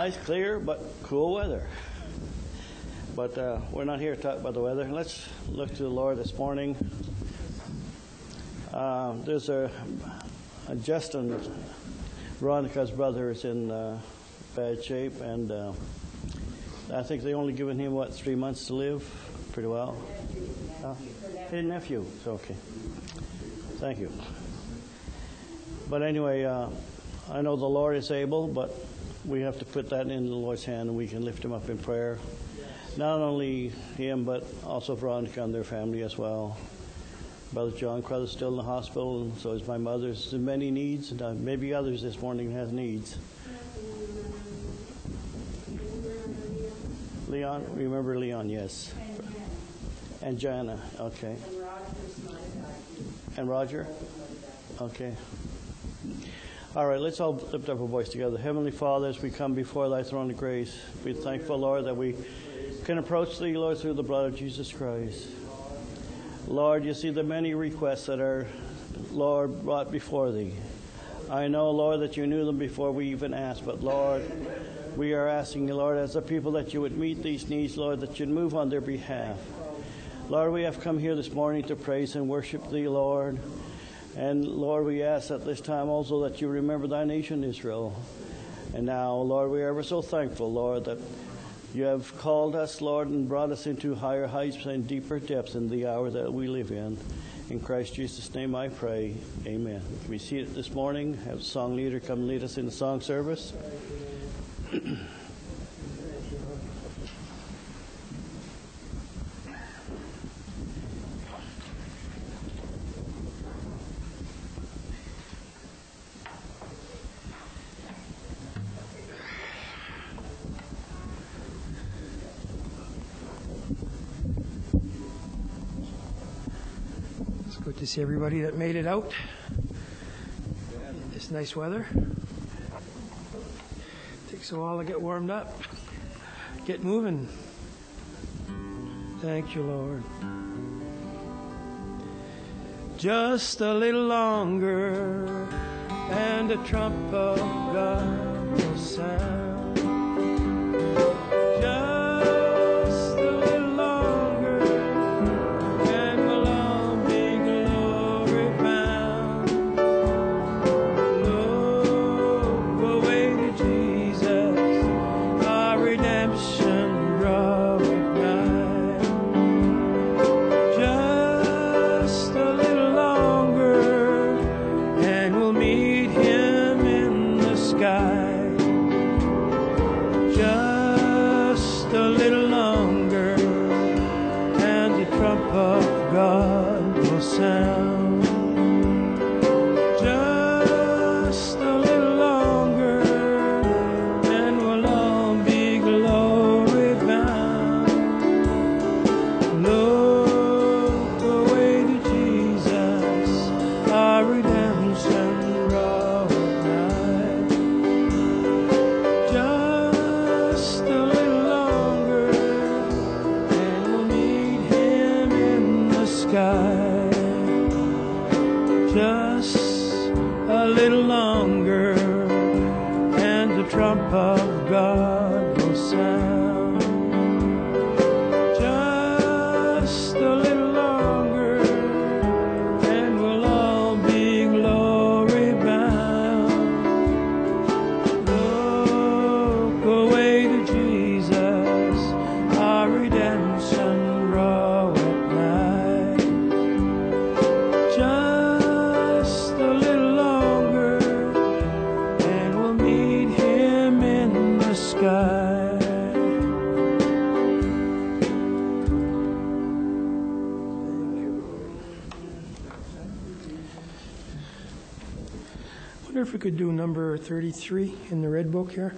nice, clear, but cool weather. But uh, we're not here to talk about the weather. Let's look to the Lord this morning. Uh, there's a, a Justin, Veronica's brother, is in uh, bad shape, and uh, I think they only given him what three months to live. Pretty well. His nephew. It's okay. Thank you. But anyway, uh, I know the Lord is able, but we have to put that in the Lord's hand, and we can lift him up in prayer. Not only him, but also Veronica and their family as well. Brother John Crothers still in the hospital, and so is my mother. There's many needs, and uh, maybe others this morning has needs. Leon, remember Leon? Yes. And Jana, okay. And Roger? Okay. All right, let's all lift up our voice together. Heavenly Father, as we come before thy throne of grace, we thankful, Lord, that we can approach thee, Lord, through the blood of Jesus Christ. Lord, you see the many requests that are, Lord, brought before thee. I know, Lord, that you knew them before we even asked, but Lord, we are asking you, Lord, as a people that you would meet these needs, Lord, that you'd move on their behalf. Lord, we have come here this morning to praise and worship thee, Lord. And Lord, we ask at this time also that you remember thy nation, Israel. And now, Lord, we are ever so thankful, Lord, that you have called us, Lord, and brought us into higher heights and deeper depths in the hour that we live in. In Christ Jesus' name I pray. Amen. We see it this morning. Have song leader come lead us in the song service. everybody that made it out in this nice weather. Takes a while to get warmed up, get moving. Thank you, Lord. Just a little longer, and the trump of God will sound. Could do number 33 in the red book here.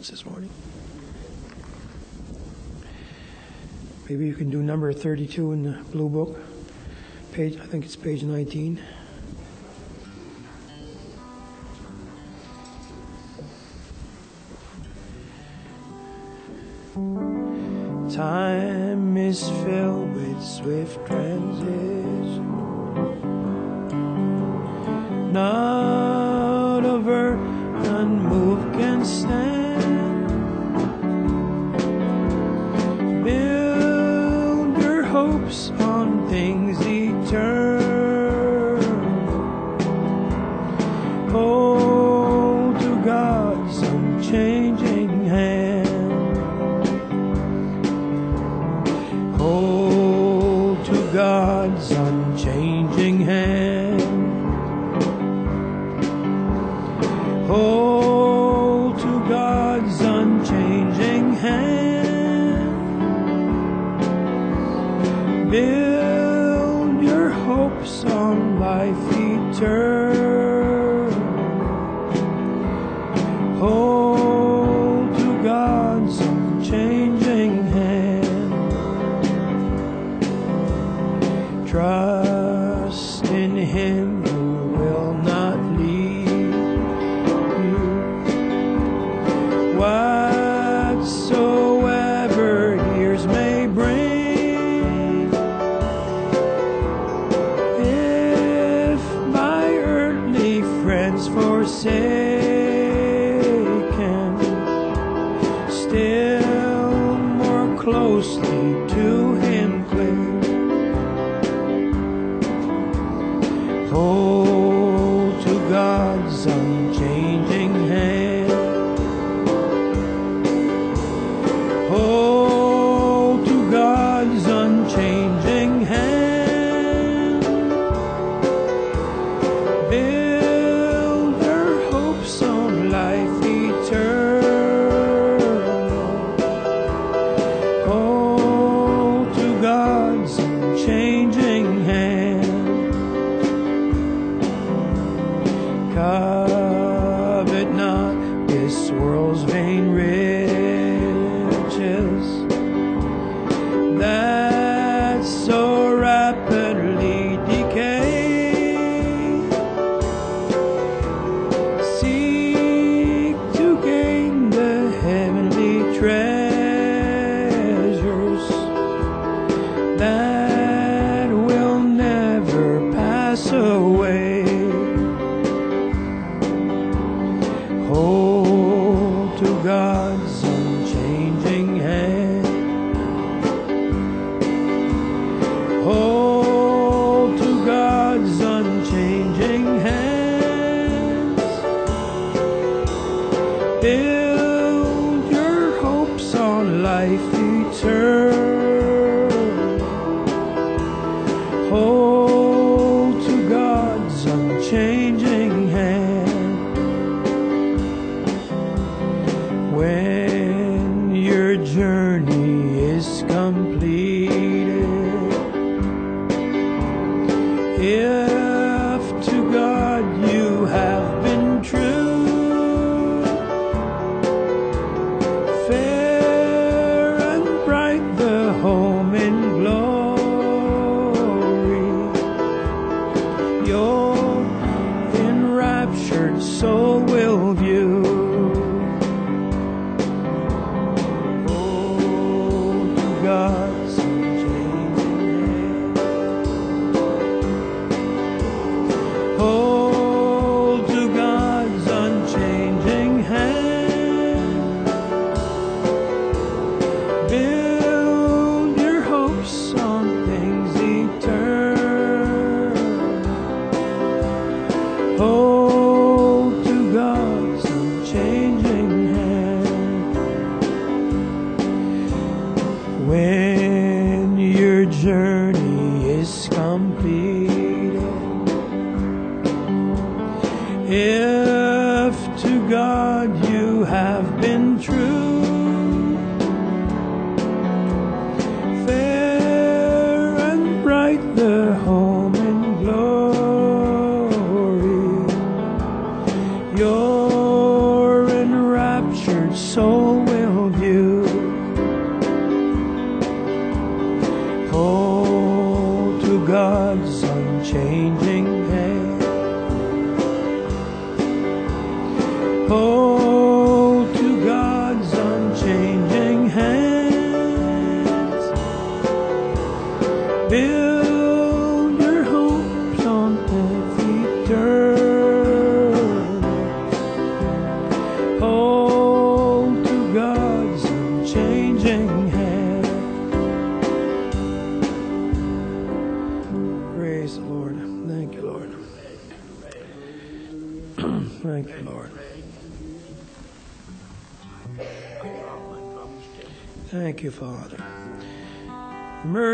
words this morning. Maybe you can do number 32 in the blue book. Page, I think it's page 19.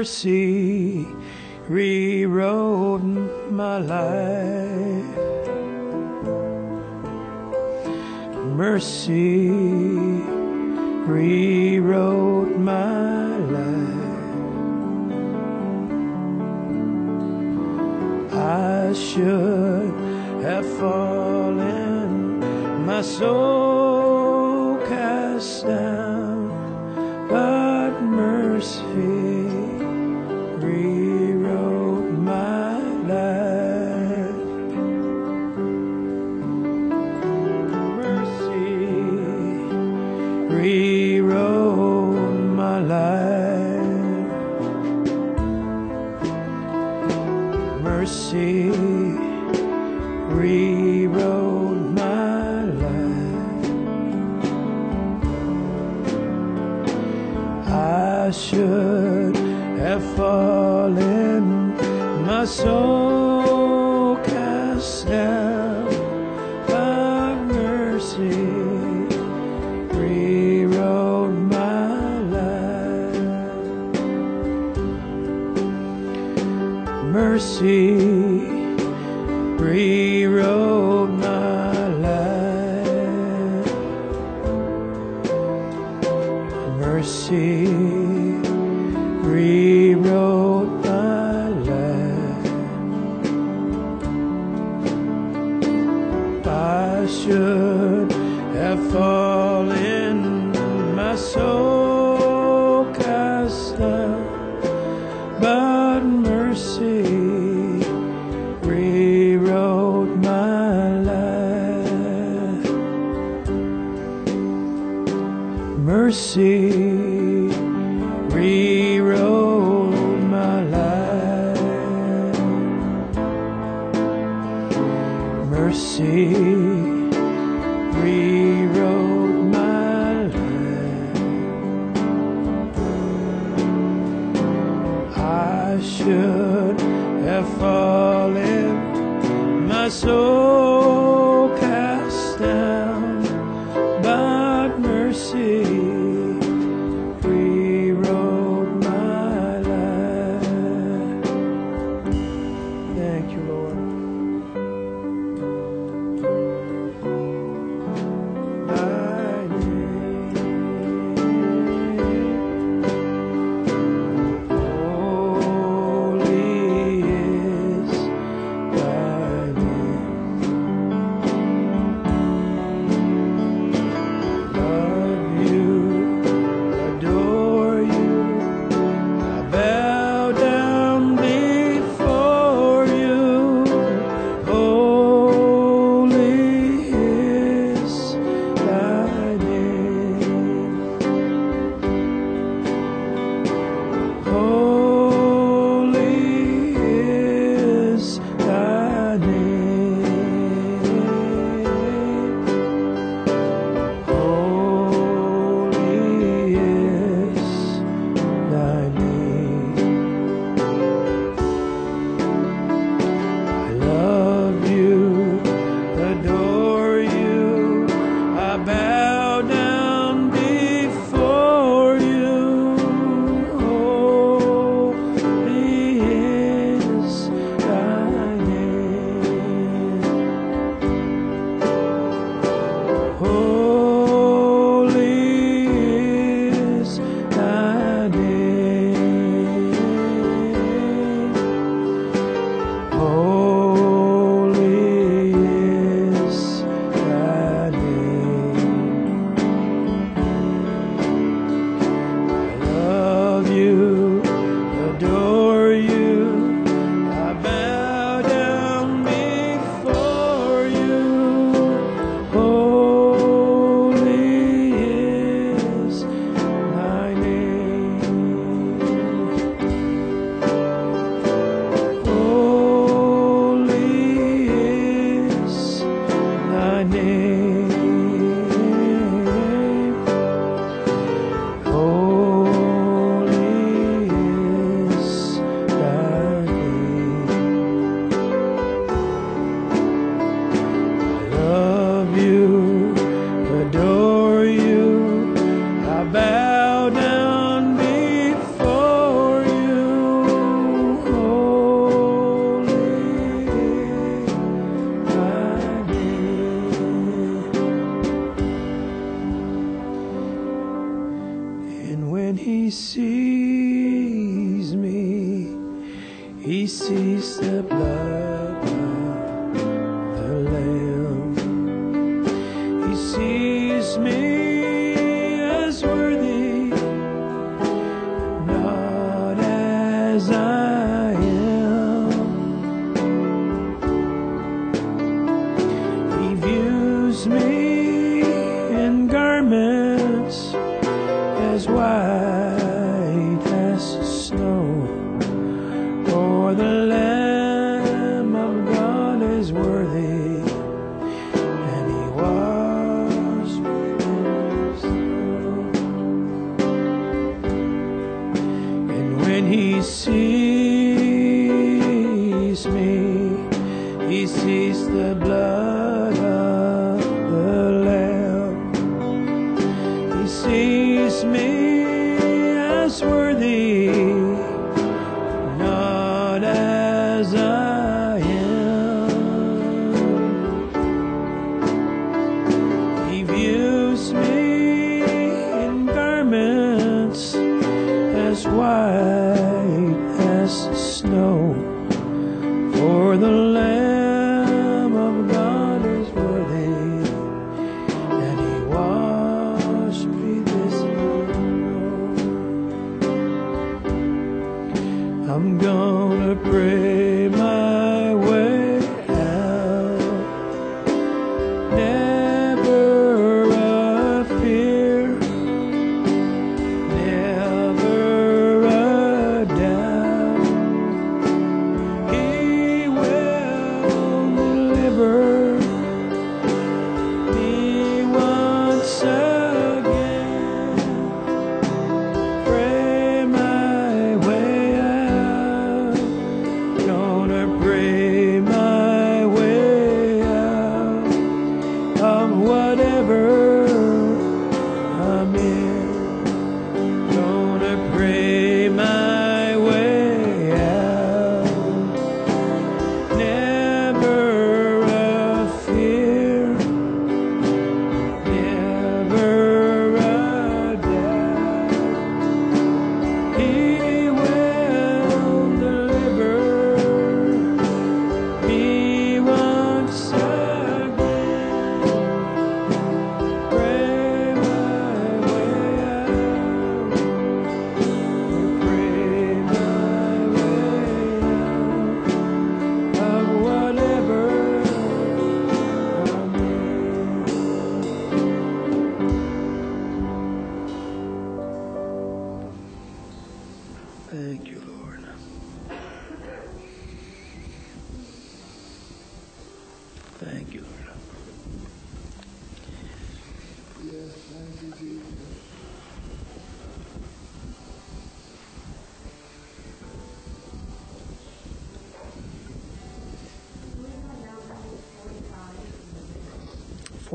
mercy rewrote my life. Mercy rewrote my life. I should have fallen, my soul cast down, but mercy. Name.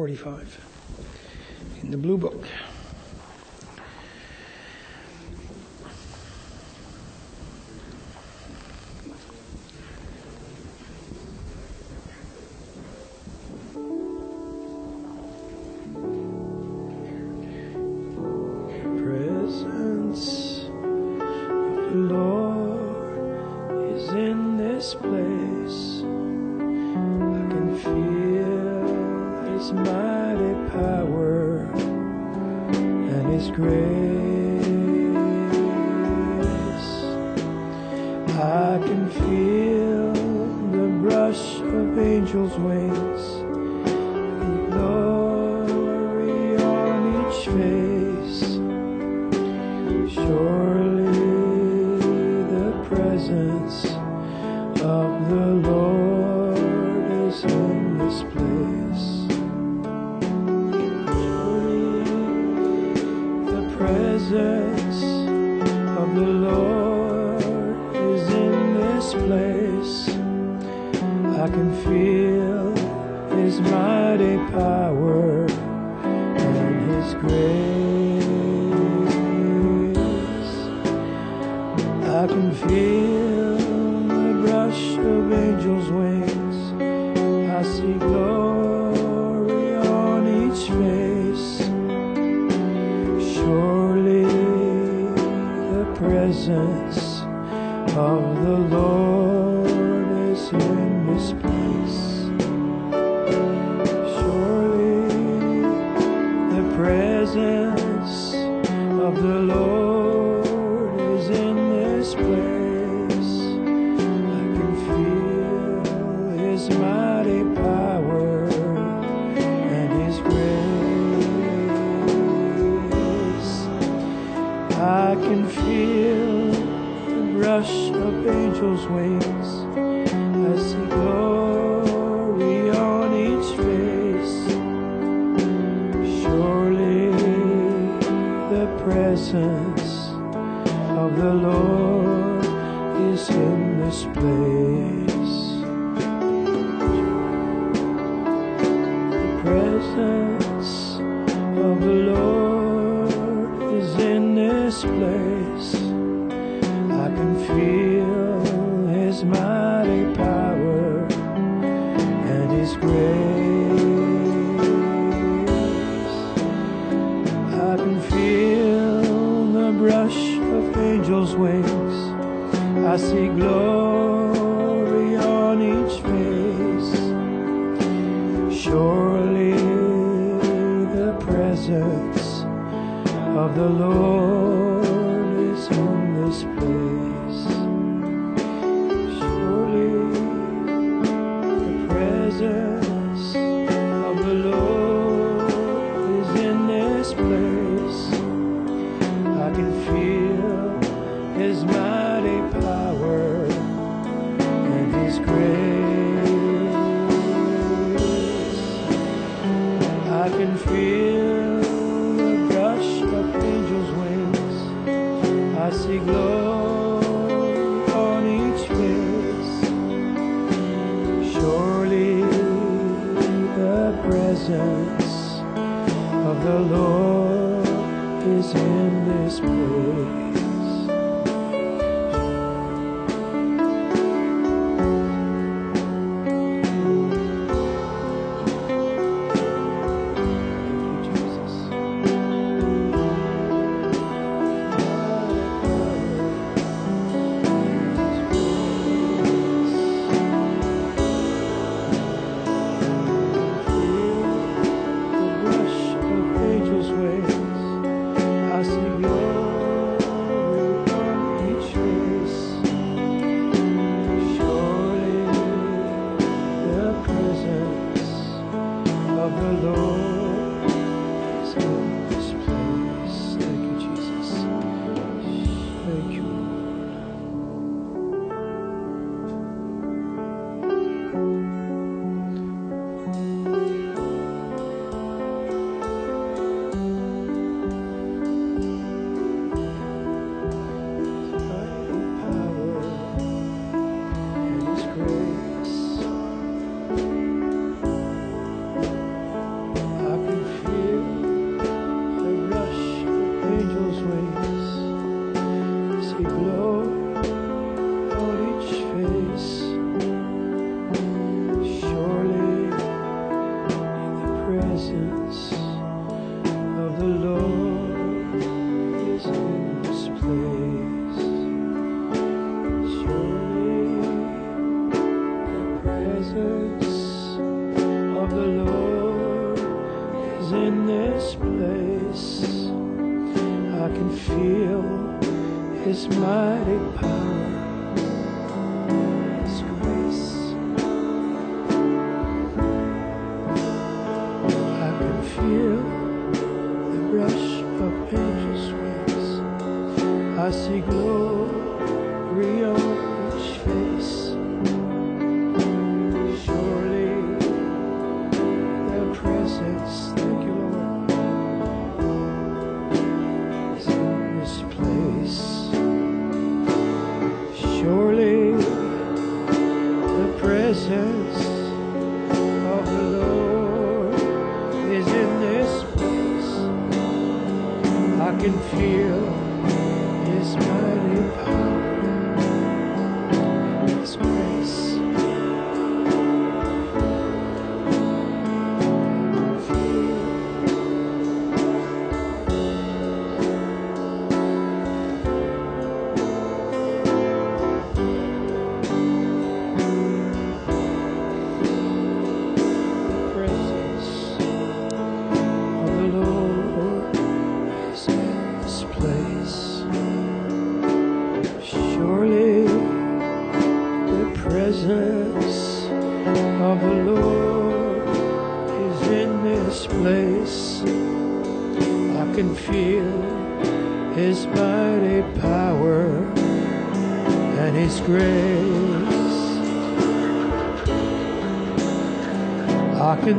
45.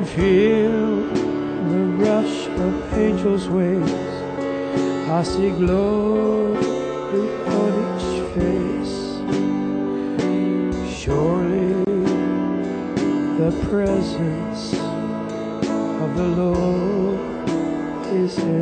feel the rush of angels' wings. I see glory on each face. Surely the presence of the Lord is here.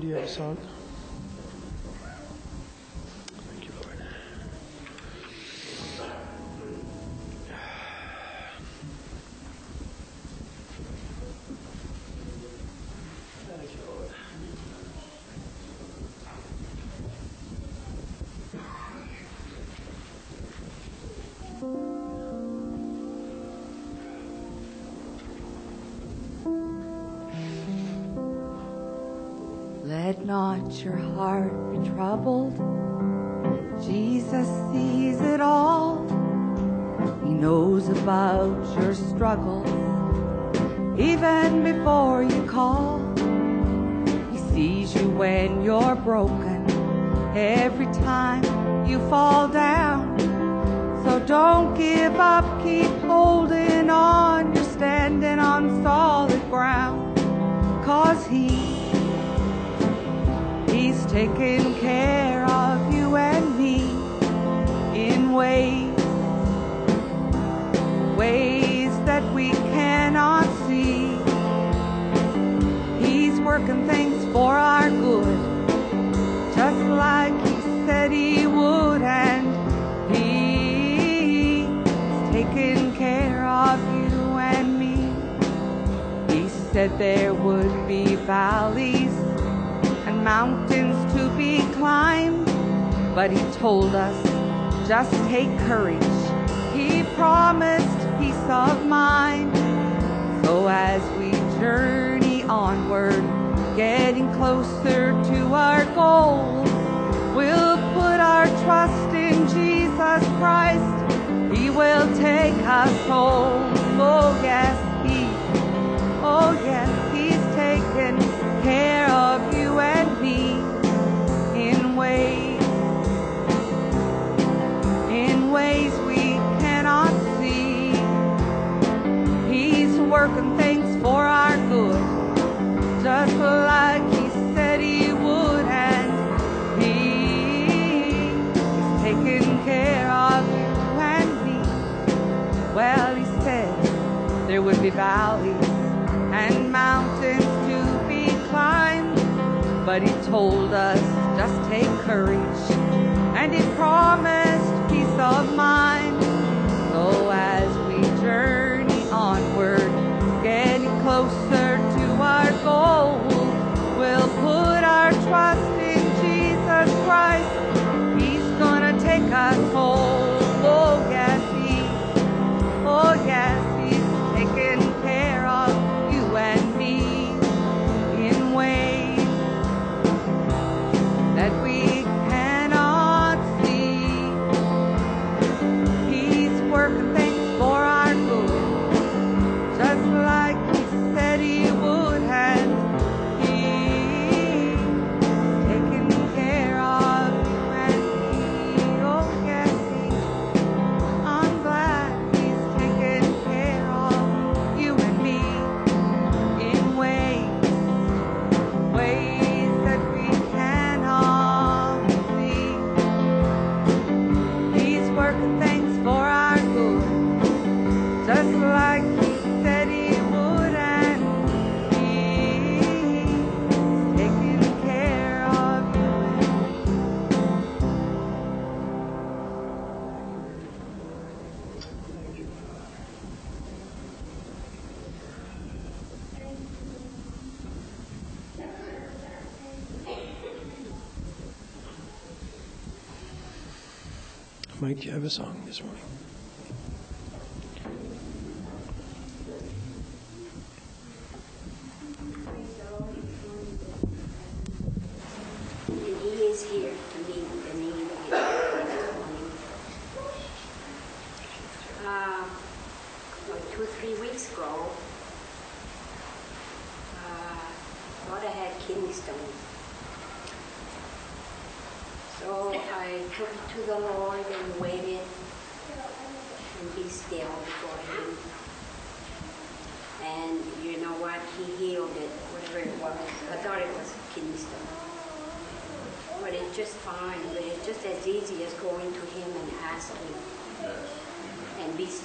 A song? Your heart be troubled. Jesus sees it all. He knows about your struggles said there would be valleys and mountains to be climbed. But he told us, just take courage. He promised peace of mind. So as we journey onward, getting closer to our goal, we'll put our trust in Jesus Christ. He will take us home. Oh yes, care of you and me in ways, in ways we cannot see. He's working things for our good, just like He said He would, and he He's taking care of you and me. Well, He said there would be valleys and mountains. But he told us, just take courage. And he promised peace of mind.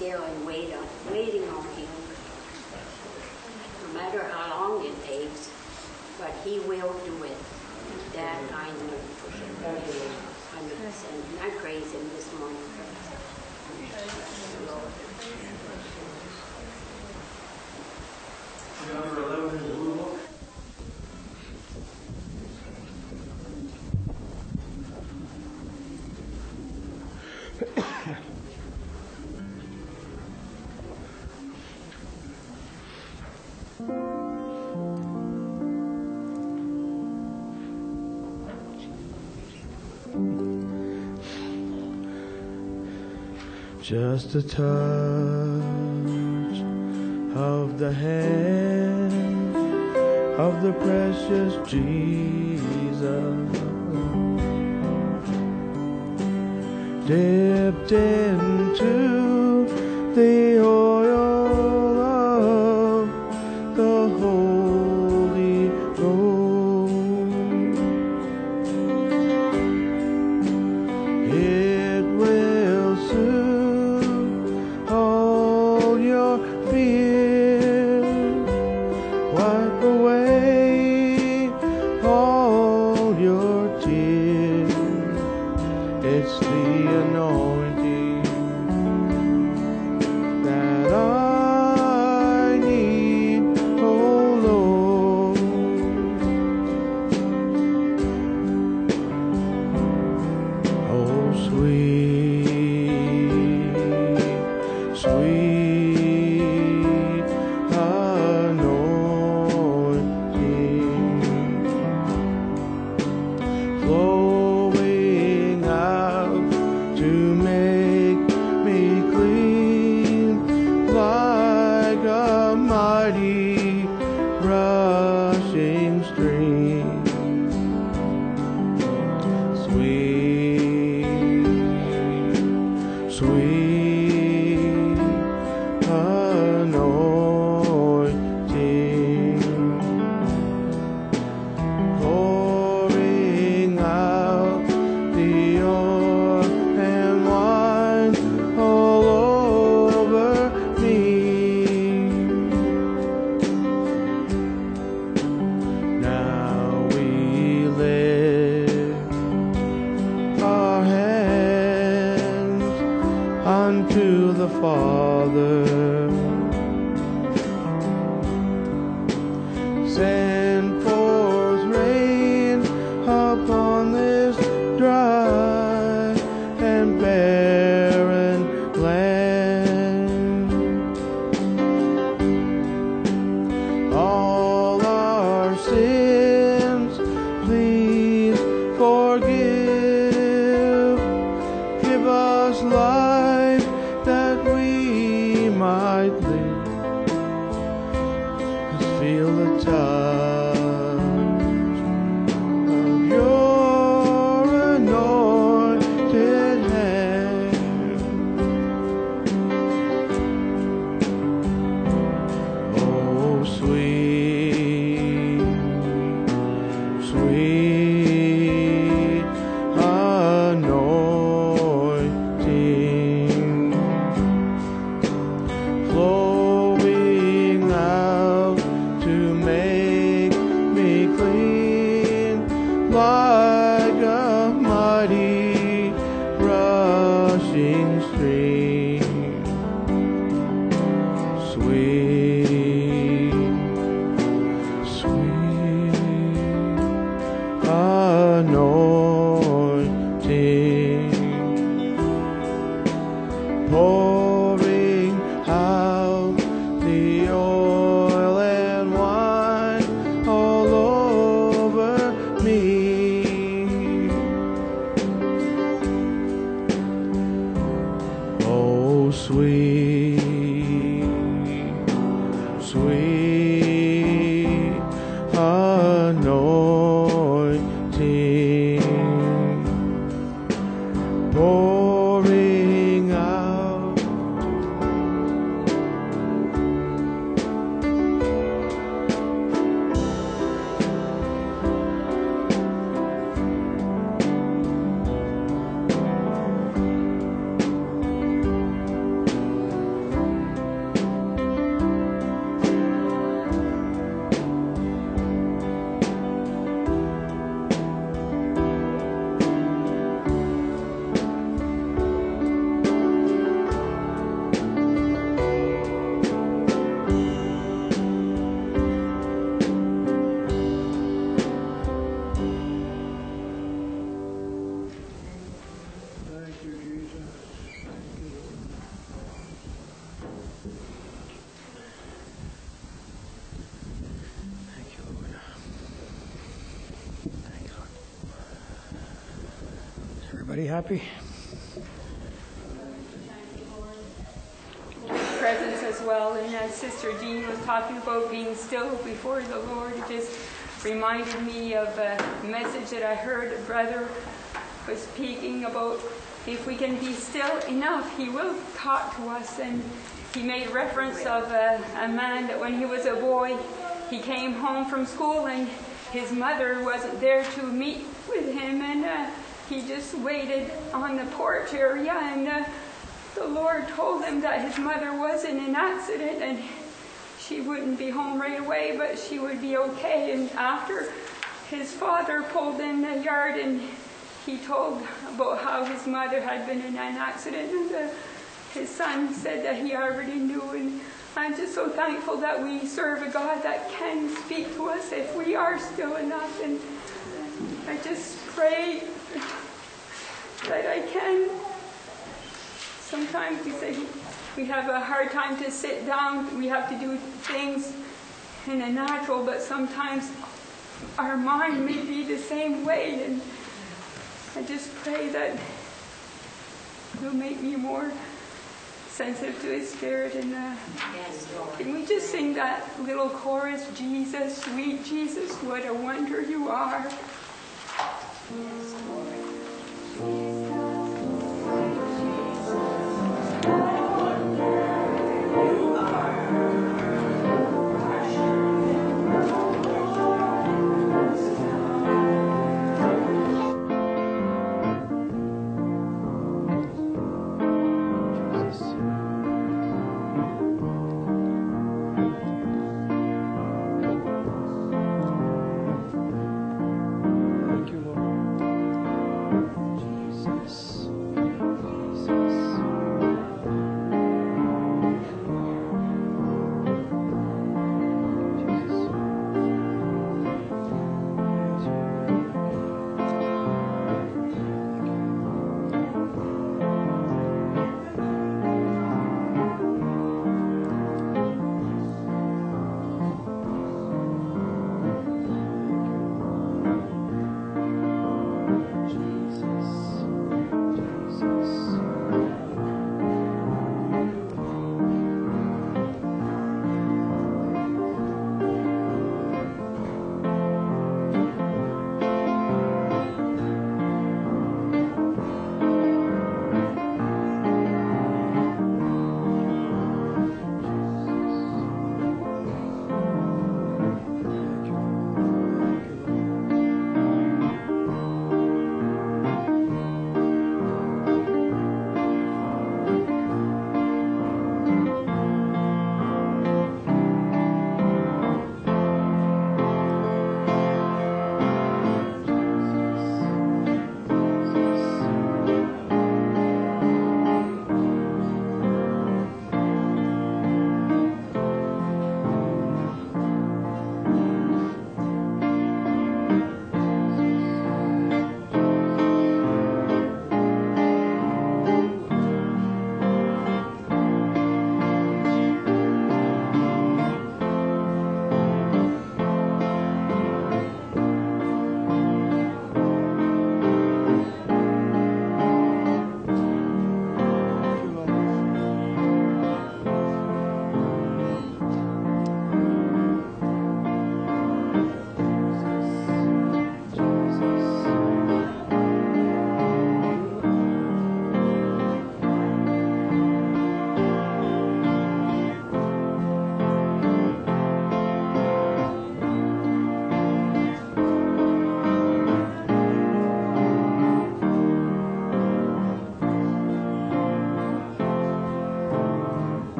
and wait on, waiting on Him, no matter how long it takes, but He will do Just a touch of the hand of the precious Jesus. Dipped into the sweet. And he made reference of a, a man that when he was a boy, he came home from school and his mother wasn't there to meet with him. And uh, he just waited on the porch area and uh, the Lord told him that his mother was in an accident and she wouldn't be home right away, but she would be okay. And after his father pulled in the yard and he told about how his mother had been in an accident, and uh, his son said that he already knew. And I'm just so thankful that we serve a God that can speak to us if we are still enough. And I just pray that I can sometimes we say we have a hard time to sit down. We have to do things in a natural, but sometimes our mind may be the same way. And I just pray that He'll make me more sensitive to His Spirit. And uh, can we just sing that little chorus, Jesus, sweet Jesus, what a wonder you are. Thank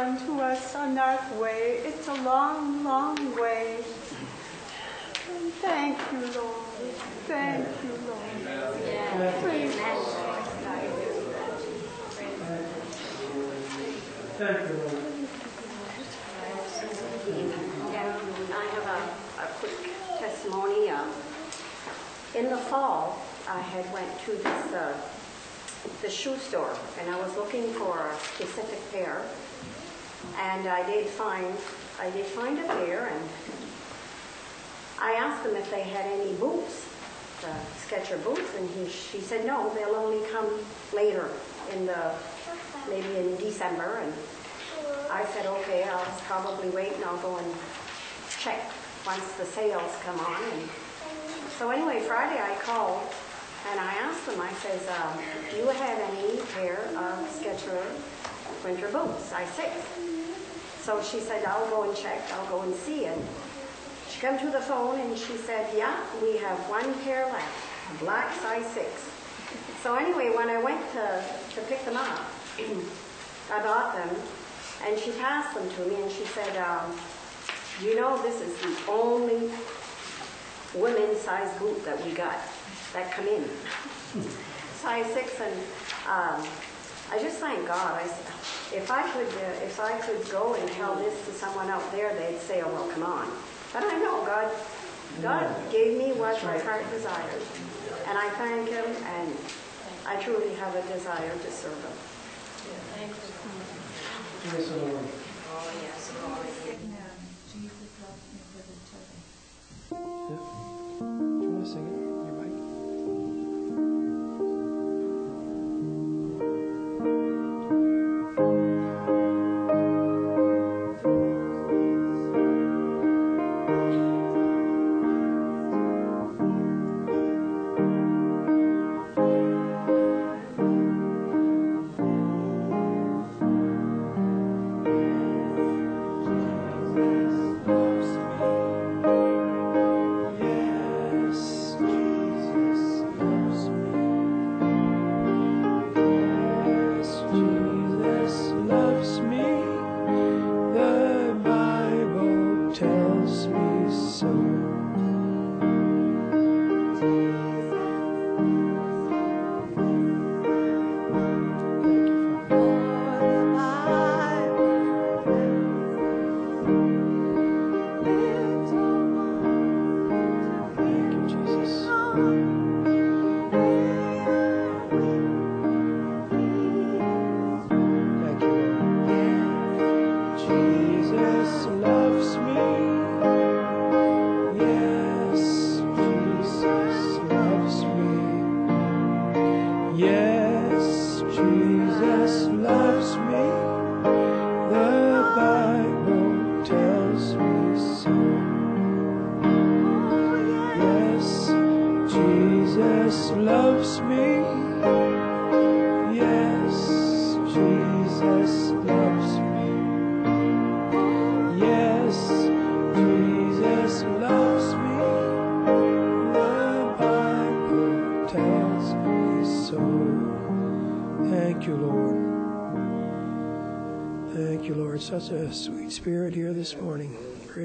He has done to us on that way. It's a long, long way. And thank you, Lord. Thank you, Lord. Praise Lord. Thank you, Lord. Yeah, I have a, a quick testimony. Um, In the fall, I had went to this, uh, the shoe store, and I was looking for a specific pair. And I did find, I did find a pair, and I asked them if they had any boots, the Sketcher boots, and he, she said, no, they'll only come later in the, maybe in December, and I said, okay, I'll probably wait and I'll go and check once the sales come on. And so anyway, Friday I called and I asked them, I says, um, do you have any pair of Skechers winter boots, size six? So she said, I'll go and check, I'll go and see. And she come to the phone and she said, yeah, we have one pair left, black size six. So anyway, when I went to, to pick them up, I bought them, and she passed them to me, and she said, um, you know, this is the only women's size boot that we got that come in. size six, and um, I just thank God. I, s- if I could, uh, if I could go and tell this to someone out there, they'd say, oh, well, come on. But I know God, God gave me what my heart desired, and I thank Him, and I truly have a desire to serve Him. Praise the Lord. Yeah.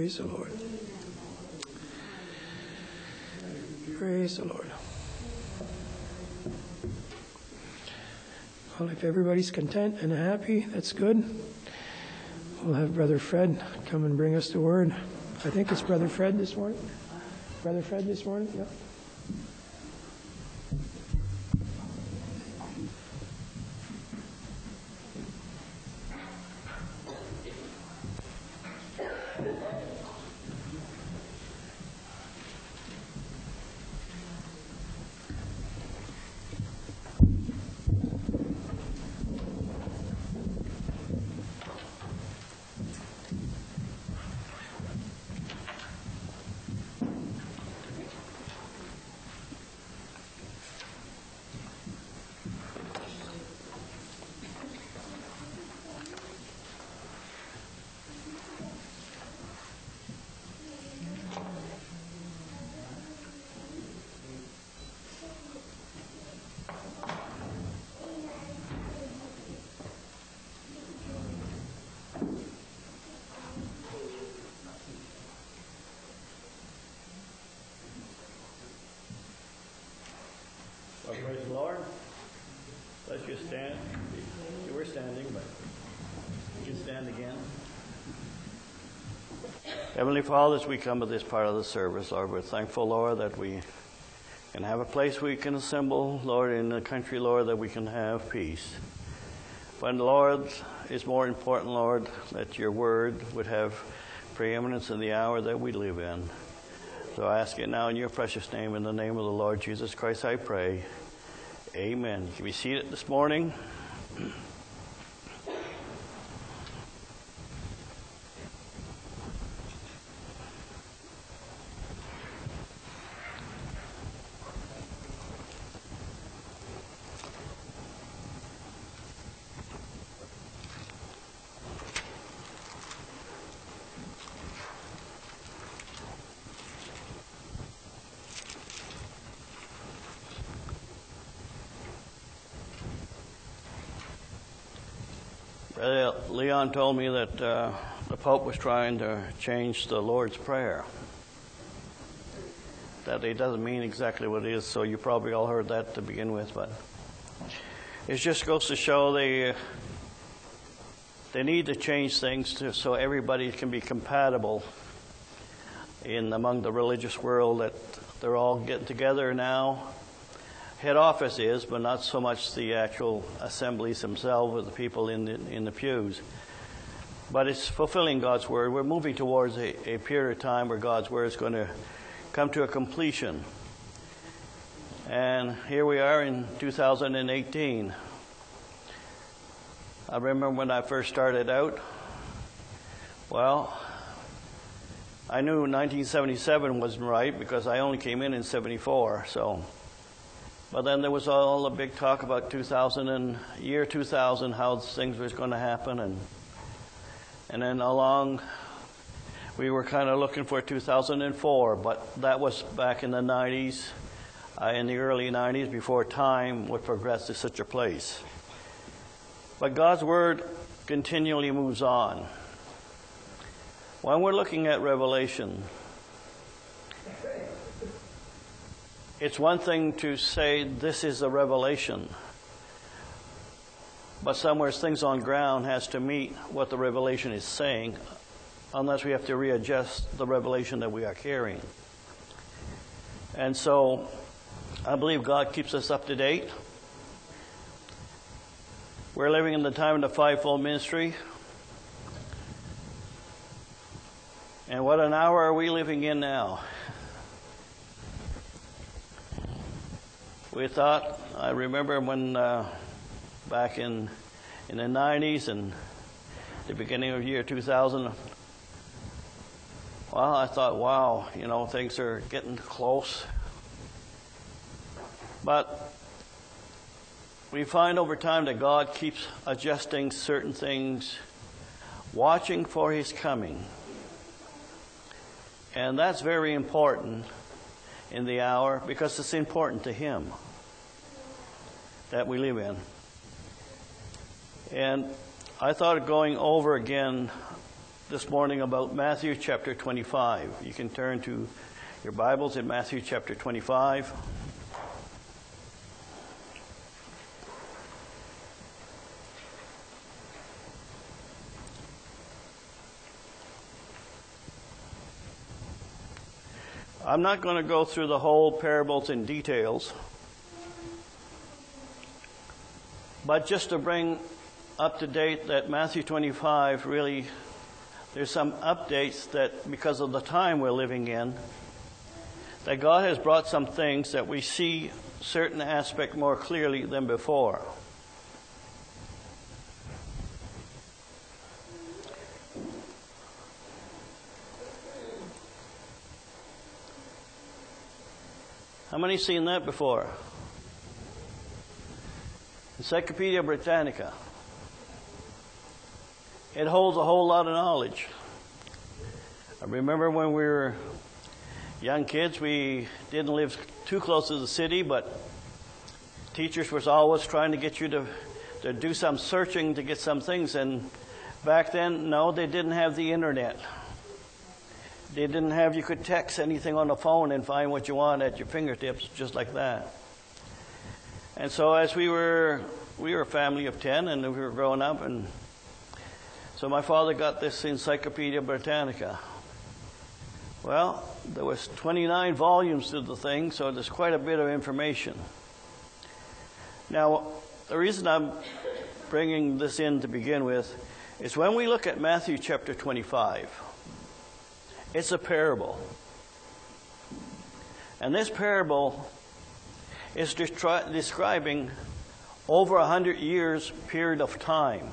Praise the Lord. Praise the Lord. Well, if everybody's content and happy, that's good. We'll have Brother Fred come and bring us the word. I think it's Brother Fred this morning. Brother Fred this morning? Yep. Stand again. Heavenly Father, as we come to this part of the service, Lord, we're thankful, Lord, that we can have a place we can assemble, Lord, in a country, Lord, that we can have peace. But, Lord, it's more important, Lord, that your word would have preeminence in the hour that we live in. So I ask it now in your precious name, in the name of the Lord Jesus Christ, I pray. Amen. You can be seated this morning. Brother Leon told me that uh, the Pope was trying to change the Lord's Prayer. That it doesn't mean exactly what it is, so you probably all heard that to begin with, but it just goes to show they they need to change things to, so everybody can be compatible in among the religious world. That they're all getting together now head office is, but not so much the actual assemblies themselves with the people in the, in the pews. But it's fulfilling God's word. We're moving towards a, a period of time where God's word is going to come to a completion. And here we are in 2018. I remember when I first started out, well, I knew 1977 wasn't right because I only came in in 74, so but then there was all the big talk about 2000 and year 2000, how things was going to happen, and and then along we were kind of looking for 2004, but that was back in the 90s, uh, in the early 90s, before time would progress to such a place. But God's word continually moves on. When we're looking at Revelation, it's one thing to say this is a revelation, but somewhere things on ground has to meet what the revelation is saying, unless we have to readjust the revelation that we are carrying. And so, I believe God keeps us up to date. We're living in the time of the fivefold ministry. And what an hour are we living in now? we thought, I remember when uh, back in, in the 90s and the beginning of year 2000, well, I thought, wow, you know, things are getting close. But we find over time that God keeps adjusting certain things, watching for His coming. And that's very important in the hour because it's important to Him that we live in. And I thought of going over again this morning about Matthew chapter 25. You can turn to your Bibles in Matthew chapter 25. I'm not going to go through the whole parables in details. But just to bring up to date that Matthew 25 really, there's some updates that because of the time we're living in, that God has brought some things that we see certain aspect more clearly than before. How many seen that before? Encyclopedia Britannica. It holds a whole lot of knowledge. I remember when we were young kids, we didn't live too close to the city, but teachers was always trying to get you to, to do some searching to get some things. And back then, no, they didn't have the internet. They didn't have, you could text anything on the phone and find what you want at your fingertips, just like that. And so as we were, we were a family of 10 and we were growing up and So my father got this Encyclopedia Britannica. Well, there was 29 volumes to the thing, so there's quite a bit of information. Now, the reason I'm bringing this in to begin with is when we look at Matthew chapter 25, it's a parable. And this parable is describing over a hundred years period of time.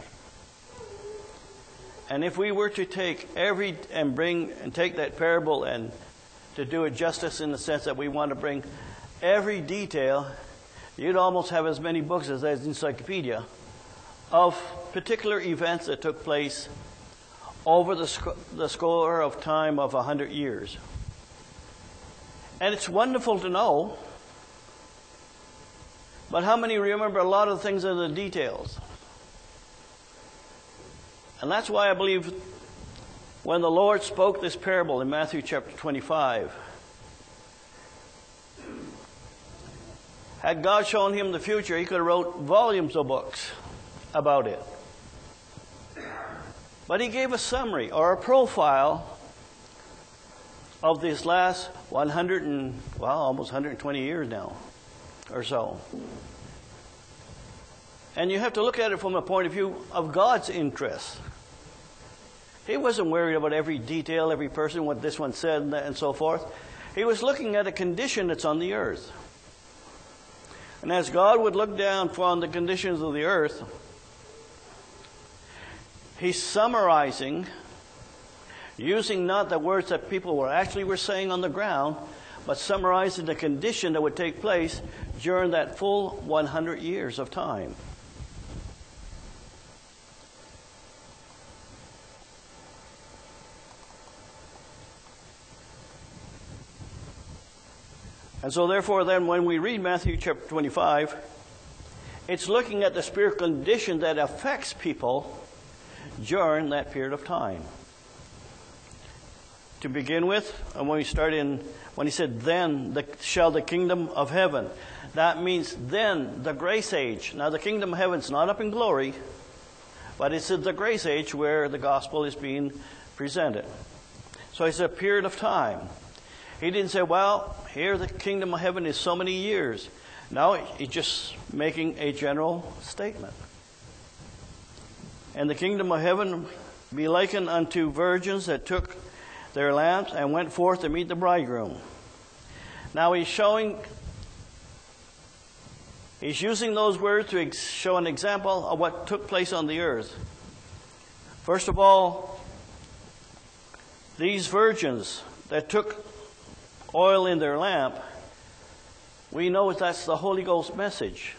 And if we were to take every and bring and take that parable and to do it justice in the sense that we want to bring every detail, you'd almost have as many books as there's encyclopedia of particular events that took place over the, sc- the score of time of a hundred years. And it's wonderful to know, but how many remember a lot of things in the details? And that's why I believe when the Lord spoke this parable in Matthew chapter 25, had God shown him the future, he could have wrote volumes of books about it. But he gave a summary or a profile of these last 100 and, well, almost 120 years now or so. And you have to look at it from the point of view of God's interest. He wasn't worried about every detail, every person, what this one said, and, so forth. He was looking at a condition that's on the earth. And as God would look down upon the conditions of the earth, he's summarizing using not the words that people were actually were saying on the ground, but summarizing the condition that would take place during that full 100 years of time. And so, therefore, then, when we read Matthew chapter 25, it's looking at the spiritual condition that affects people during that period of time. To begin with, and when we start in, when he said, then the, shall the kingdom of heaven, that means then the grace age. Now, the kingdom of heaven's not up in glory, but it's the grace age where the gospel is being presented. So it's a period of time. He didn't say, well, here the kingdom of heaven is so many years. No, he's just making a general statement. And the kingdom of heaven be likened unto virgins that took their lamps and went forth to meet the bridegroom. Now he's showing, he's using those words to ex- show an example of what took place on the earth. First of all, these virgins that took oil in their lamp, we know that's the Holy Ghost message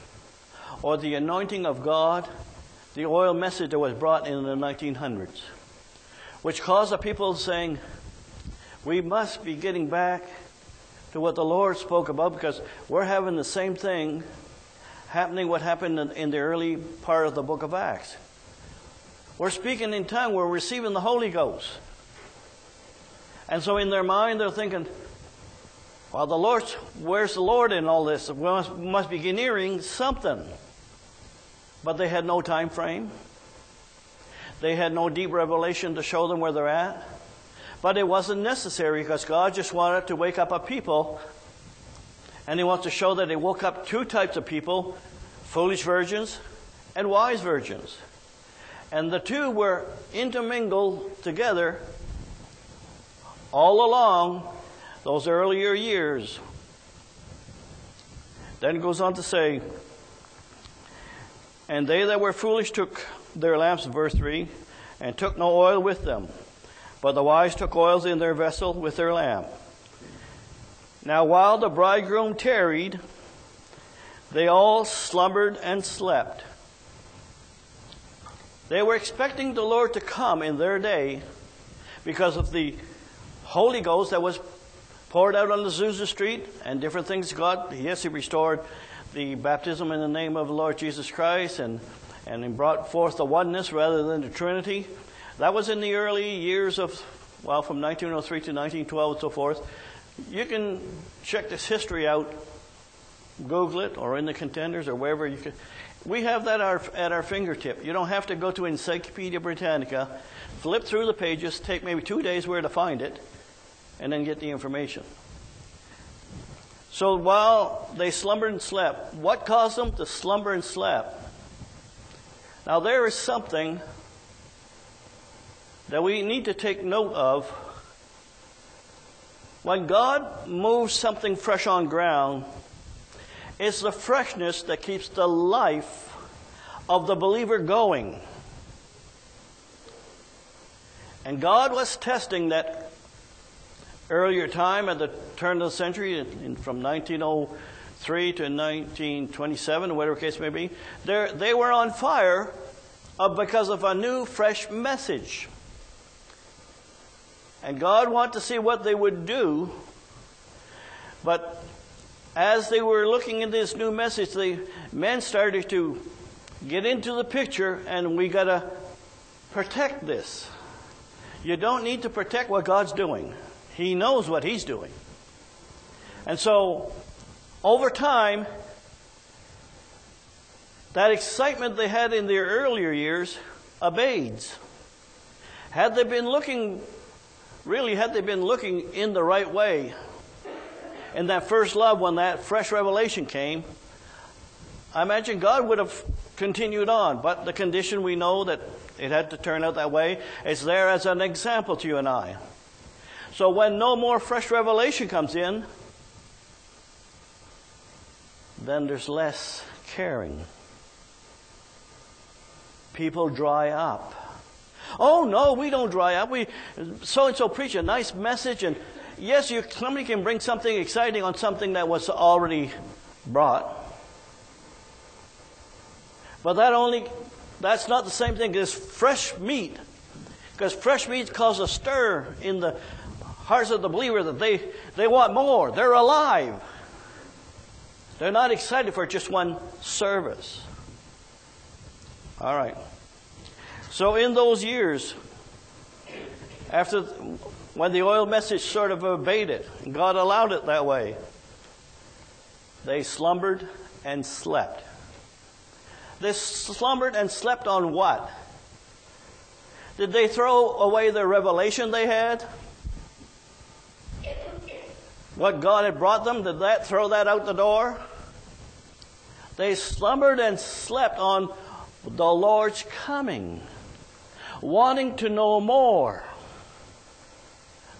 or the anointing of God, the oil message that was brought in the 1900s, which caused the people saying, we must be getting back to what the Lord spoke about because we're having the same thing happening what happened in, the early part of the book of Acts. We're speaking in tongue, we're receiving the Holy Ghost. And so in their mind, they're thinking, well, the Lord, where's the Lord in all this? We must, must be nearing something. But they had no time frame. They had no deep revelation to show them where they're at. But it wasn't necessary because God just wanted to wake up a people. And He wants to show that He woke up two types of people foolish virgins and wise virgins. And the two were intermingled together all along those earlier years. Then it goes on to say, And they that were foolish took their lamps, verse 3, and took no oil with them. But the wise took oils in their vessel with their lamp. Now while the bridegroom tarried, they all slumbered and slept. They were expecting the Lord to come in their day because of the Holy Ghost that was poured out on Azusa Street and different things God, yes, He restored the baptism in the name of the Lord Jesus Christ and, and He brought forth the oneness rather than the Trinity. That was in the early years of, well, from 1903 to 1912 and so forth. You can check this history out Google it or in the contenders or wherever you can. We have that our, at our fingertip. You don't have to go to Encyclopedia Britannica, flip through the pages, take maybe two days where to find it, and then get the information. So while they slumbered and slept, what caused them to slumber and slept? Now there is something that we need to take note of. When God moves something fresh on ground, it's the freshness that keeps the life of the believer going. And God was testing that earlier time at the turn of the century, in, from 1903 to 1927, whatever case may be. They were on fire uh, because of a new, fresh message. And God wanted to see what they would do. But as they were looking at this new message, the men started to get into the picture, and we got to protect this. You don't need to protect what God's doing. He knows what He's doing. And so, over time, that excitement they had in their earlier years abates. Had they been looking, really, had they been looking in the right way, in that first love, when that fresh revelation came, I imagine God would have continued on. But the condition we know that it had to turn out that way is there as an example to you and I. So when no more fresh revelation comes in, then there's less caring. People dry up. Oh no, we don't dry up. We so and so preach a nice message, and yes, you, somebody can bring something exciting on something that was already brought. But that only that's not the same thing as fresh meat. Because fresh meat causes a stir in the hearts of the believer that they, they want more. They're alive. They're not excited for just one service. All right. So in those years, after when the oil message sort of abated, God allowed it that way, they slumbered and slept. They slumbered and slept on what? Did they throw away the revelation they had? What God had brought them, did that throw that out the door? They slumbered and slept on the Lord's coming, wanting to know more.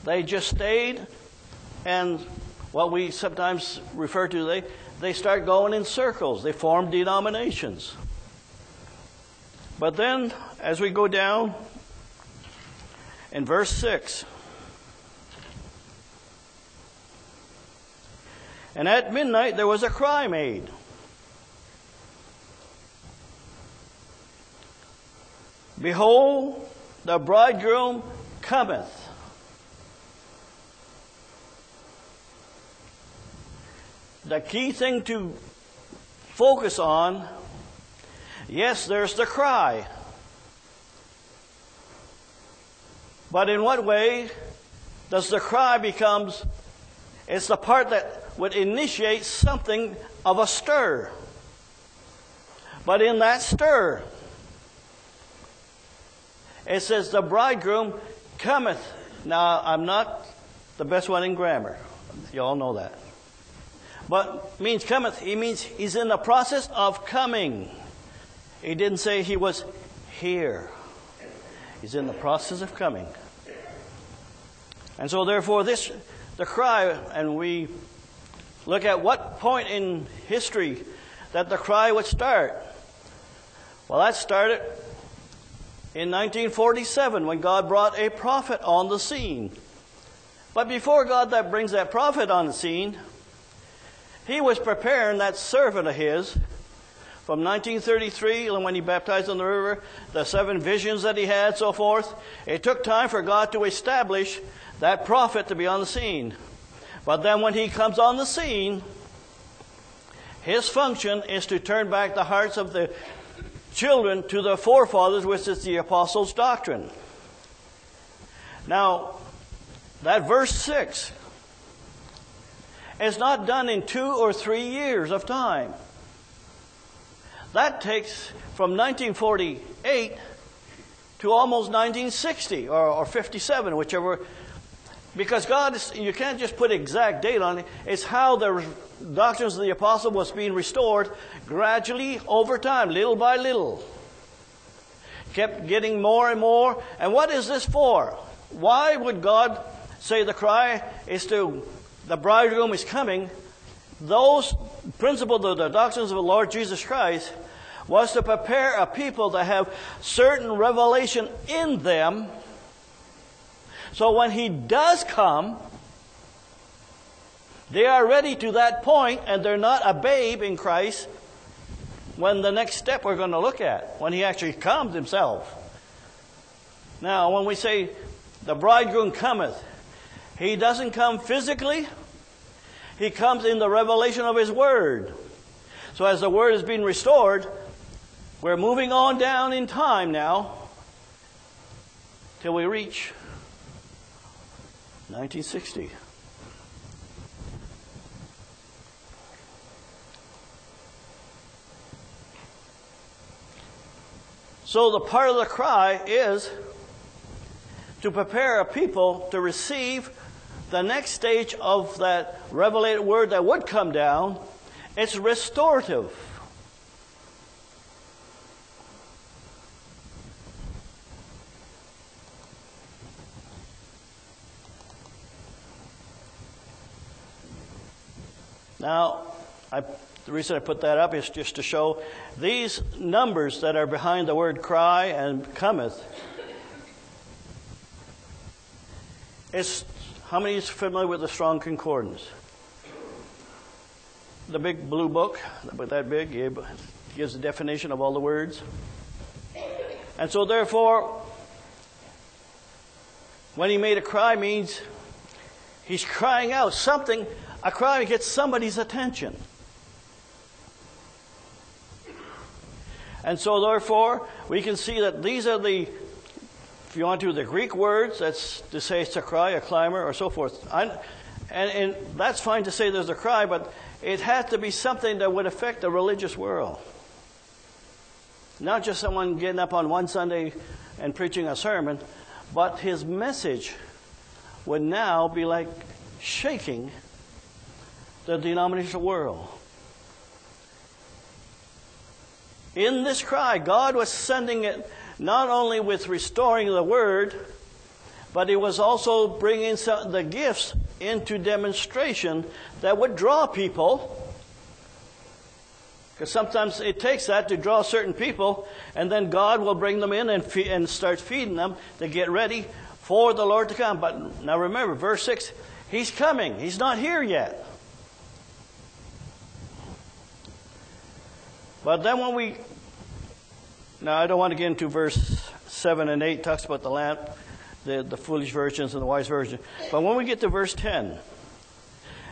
They just stayed, and what we sometimes refer to, they, they start going in circles. They form denominations. But then, as we go down in verse 6, And at midnight there was a cry made. Behold, the bridegroom cometh. The key thing to focus on yes, there's the cry. But in what way does the cry becomes it's the part that would initiate something of a stir. But in that stir, it says, The bridegroom cometh. Now, I'm not the best one in grammar. You all know that. But means cometh, he means he's in the process of coming. He didn't say he was here. He's in the process of coming. And so, therefore, this, the cry, and we Look at what point in history that the cry would start. Well, that started in 1947 when God brought a prophet on the scene. But before God that brings that prophet on the scene, he was preparing that servant of his from 1933 when he baptized on the river, the seven visions that he had, so forth. It took time for God to establish that prophet to be on the scene. But then when he comes on the scene, his function is to turn back the hearts of the children to the forefathers, which is the apostles' doctrine. Now, that verse 6, is not done in two or three years of time. That takes from 1948 to almost 1960 or, or 57, whichever. Because God, is, you can't just put exact date on it. It's how the doctrines of the apostle was being restored gradually over time, little by little. Kept getting more and more. And what is this for? Why would God say the cry is to the bridegroom is coming? Those principles, the, the doctrines of the Lord Jesus Christ, was to prepare a people to have certain revelation in them. So when he does come, they are ready to that point and they're not a babe in Christ when the next step we're going to look at, when he actually comes himself. Now, when we say the bridegroom cometh, he doesn't come physically, he comes in the revelation of his word. So as the word is being restored, we're moving on down in time now till we reach 1960. So the part of the cry is to prepare a people to receive the next stage of that revelated word that would come down. It's restorative. Now, I, the reason I put that up is just to show these numbers that are behind the word cry and cometh. It's, how many is familiar with the Strong Concordance? The big blue book, about that big, gives the definition of all the words. And so, therefore, when he made a cry means he's crying out something a cry gets somebody's attention. And so, therefore, we can see that these are the, if you want to, the Greek words, that's to say it's a cry, a climber, or so forth. I, and, and that's fine to say there's a cry, but it has to be something that would affect the religious world. Not just someone getting up on one Sunday and preaching a sermon, but his message would now be like shaking the denominational world. In this cry, God was sending it not only with restoring the word, but He was also bringing some, the gifts into demonstration that would draw people. Because sometimes it takes that to draw certain people, and then God will bring them in and, and start feeding them to get ready for the Lord to come. But now remember, verse 6 He's coming, He's not here yet. But then when we, now I don't want to get into verse 7 and 8, talks about the lamp, the, the foolish virgins and the wise virgin. But when we get to verse 10,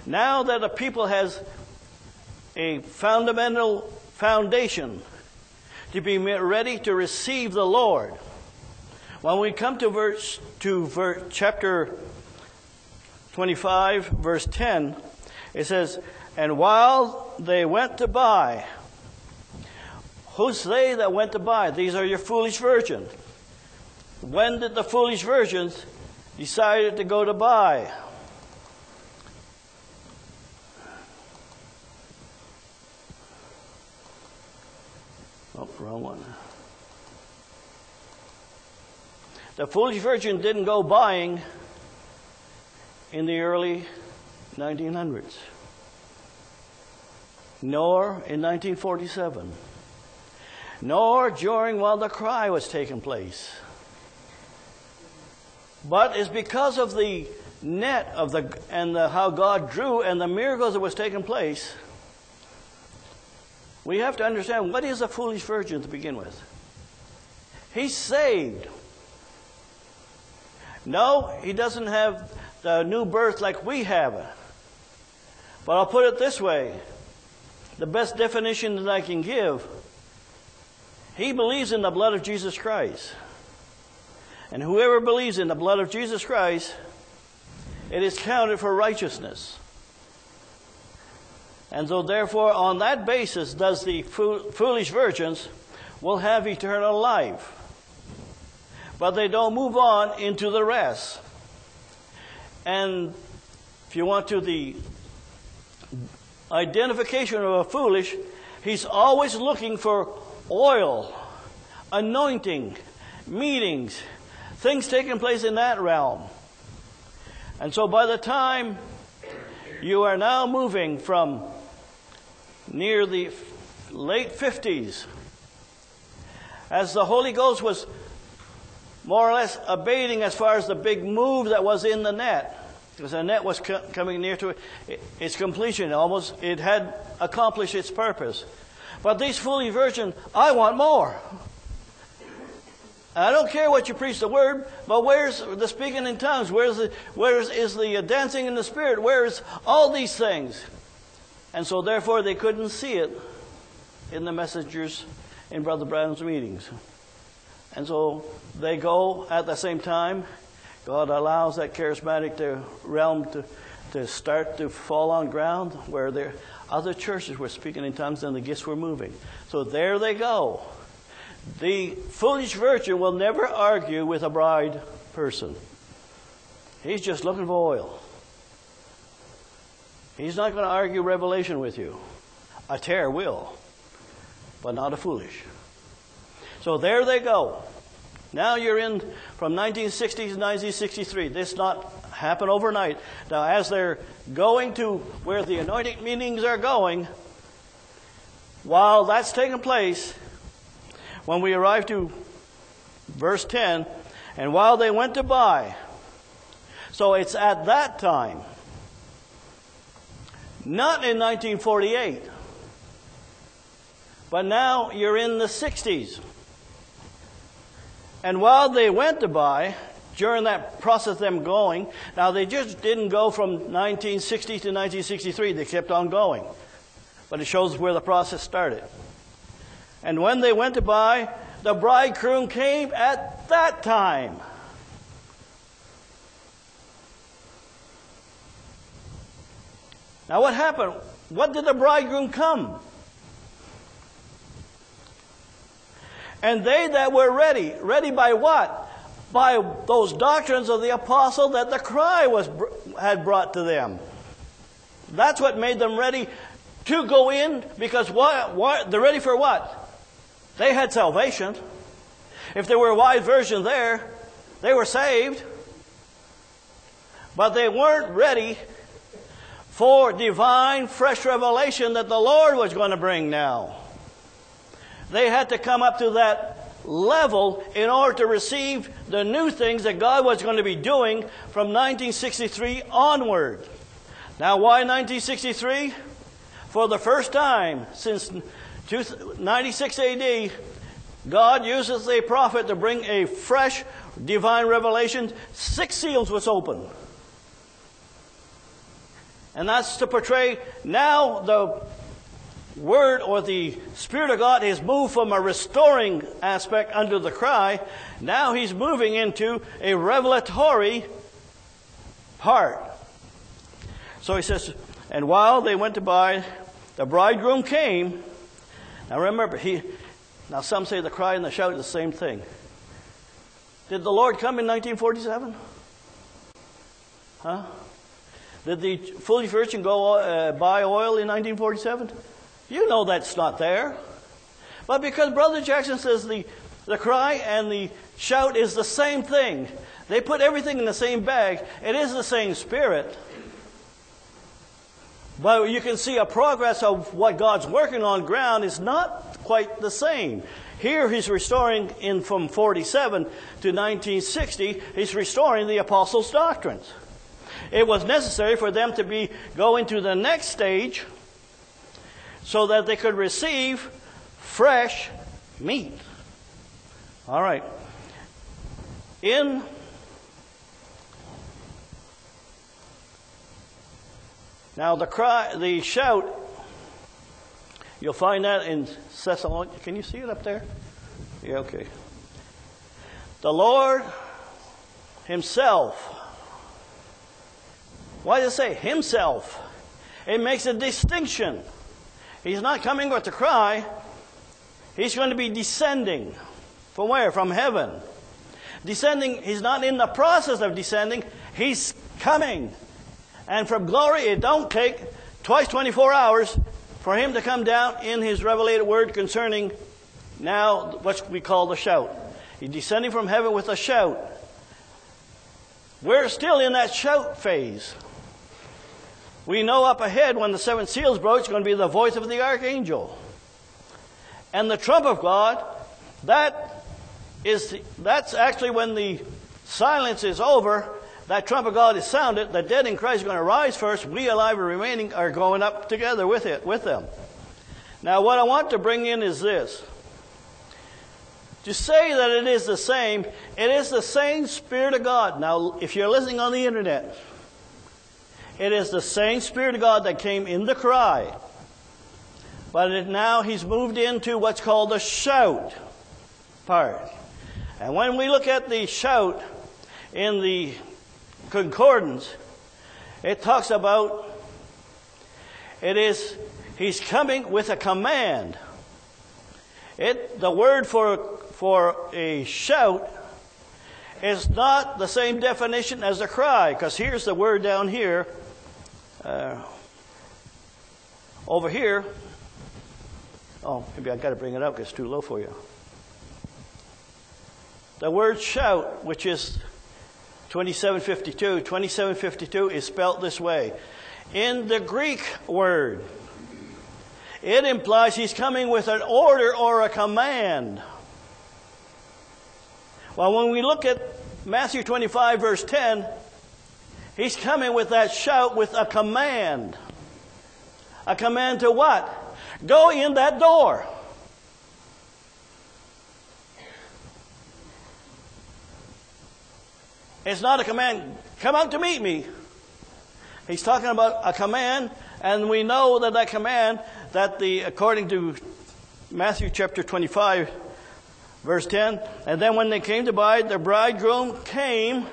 now that a people has a fundamental foundation to be ready to receive the Lord, when we come to verse to verse, chapter 25, verse 10, it says, And while they went to buy, Who's they that went to buy? These are your foolish virgins. When did the foolish virgins decided to go to buy? Oh, wrong one. The foolish virgin didn't go buying in the early 1900s, nor in 1947 nor during while the cry was taking place. But it's because of the net of the and the, how God drew and the miracles that was taking place. We have to understand what is a foolish virgin to begin with. He's saved. No, he doesn't have the new birth like we have. But I'll put it this way the best definition that I can give he believes in the blood of Jesus Christ. And whoever believes in the blood of Jesus Christ, it is counted for righteousness. And so, therefore, on that basis, does the foolish virgins will have eternal life. But they don't move on into the rest. And if you want to, the identification of a foolish, he's always looking for oil, anointing, meetings, things taking place in that realm. And so by the time you are now moving from near the late 50s, as the Holy Ghost was more or less abating as far as the big move that was in the net, because the net was co- coming near to its completion, almost it had accomplished its purpose. But these fully virgin, I want more. I don't care what you preach the word, but where's the speaking in tongues? Where's the, where's is the uh, dancing in the spirit? Where's all these things? And so therefore they couldn't see it in the messengers in Brother Brown's meetings. And so they go at the same time. God allows that charismatic to, realm to, to start to fall on ground where there other churches were speaking in tongues and the gifts were moving. So there they go. The foolish virgin will never argue with a bride person. He's just looking for oil. He's not going to argue revelation with you. A tear will, but not a foolish. So there they go. Now you're in from 1960 to 1963. This not happen overnight. Now, as they're going to where the anointing meetings are going, while that's taking place, when we arrive to verse 10, and while they went to buy, so it's at that time, not in 1948, but now you're in the 60s. And while they went to buy, during that process them going, now they just didn't go from 1960 to 1963, they kept on going. But it shows where the process started. And when they went to buy, the bridegroom came at that time. Now, what happened? What did the bridegroom come? And they that were ready, ready by what? By those doctrines of the apostle that the cry was had brought to them. That's what made them ready to go in because what, what they're ready for what? They had salvation. If there were a wide version there, they were saved. But they weren't ready for divine, fresh revelation that the Lord was going to bring now. They had to come up to that level in order to receive the new things that God was going to be doing from 1963 onward. Now, why 1963? For the first time since 96 AD, God uses a prophet to bring a fresh divine revelation. Six seals was opened. And that's to portray now the Word or the Spirit of God is moved from a restoring aspect under the cry. Now He's moving into a revelatory part. So He says, and while they went to buy, the bridegroom came. Now remember, he. Now some say the cry and the shout is the same thing. Did the Lord come in 1947? Huh? Did the foolish virgin go uh, buy oil in 1947? You know that's not there. But because Brother Jackson says the, the cry and the shout is the same thing, they put everything in the same bag. It is the same spirit. But you can see a progress of what God's working on ground is not quite the same. Here he's restoring in from 47 to 1960, he's restoring the apostles' doctrines. It was necessary for them to be go into the next stage so that they could receive fresh meat. All right. In Now the cry, the shout, you'll find that in Thessalonica. Can you see it up there? Yeah, okay. The Lord Himself. Why does it say Himself? it makes a distinction. He's not coming with a cry. He's going to be descending. From where? From heaven. Descending, he's not in the process of descending, he's coming. And from glory, it don't take twice 24 hours for him to come down in his revelated word concerning now what we call the shout. He's descending from heaven with a shout. We're still in that shout phase. We know up ahead when the seven seals broke, it's going to be the voice of the archangel. And the trump of God, that is, that's actually when the silence is over, that trump of God is sounded, the dead in Christ are going to rise first, we alive and remaining are going up together with it, with them. Now what I want to bring in is this. To say that it is the same, it is the same Spirit of God. Now, if you're listening on the internet, it is the same Spirit of God that came in the cry. But it, now he's moved into what's called the shout part. And when we look at the shout in the concordance, it talks about it is he's coming with a command. It the word for for a shout is not the same definition as a cry, because here's the word down here. Uh, over here. Oh, maybe I've got to bring it up because it's too low for you. The word shout, which is 2752, 2752 is spelt this way. In the Greek word, it implies he's coming with an order or a command. Well, when we look at Matthew 25, verse 10, he's coming with that shout with a command. A command to what? Go in that door. It's not a command, come out to meet me. He's talking about a command, and we know that that command, that the, according to Matthew chapter 25, verse 10, and then when they came to buy, the bridegroom came,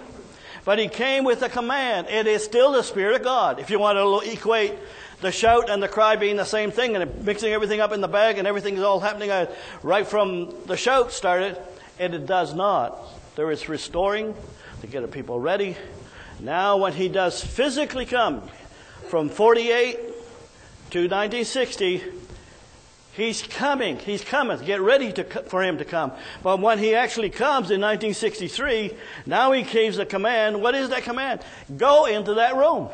but he came with a command. It is still the Spirit of God. If you want to equate the shout and the cry being the same thing and mixing everything up in the bag and everything is all happening uh, right from the shout started, and it does not. There is restoring to get the people ready. Now, when he does physically come from 48 to 1960, he's coming. He's coming. Get ready to, for him to come. But when he actually comes in 1963, now he gives a command. What is that command? Go into that room.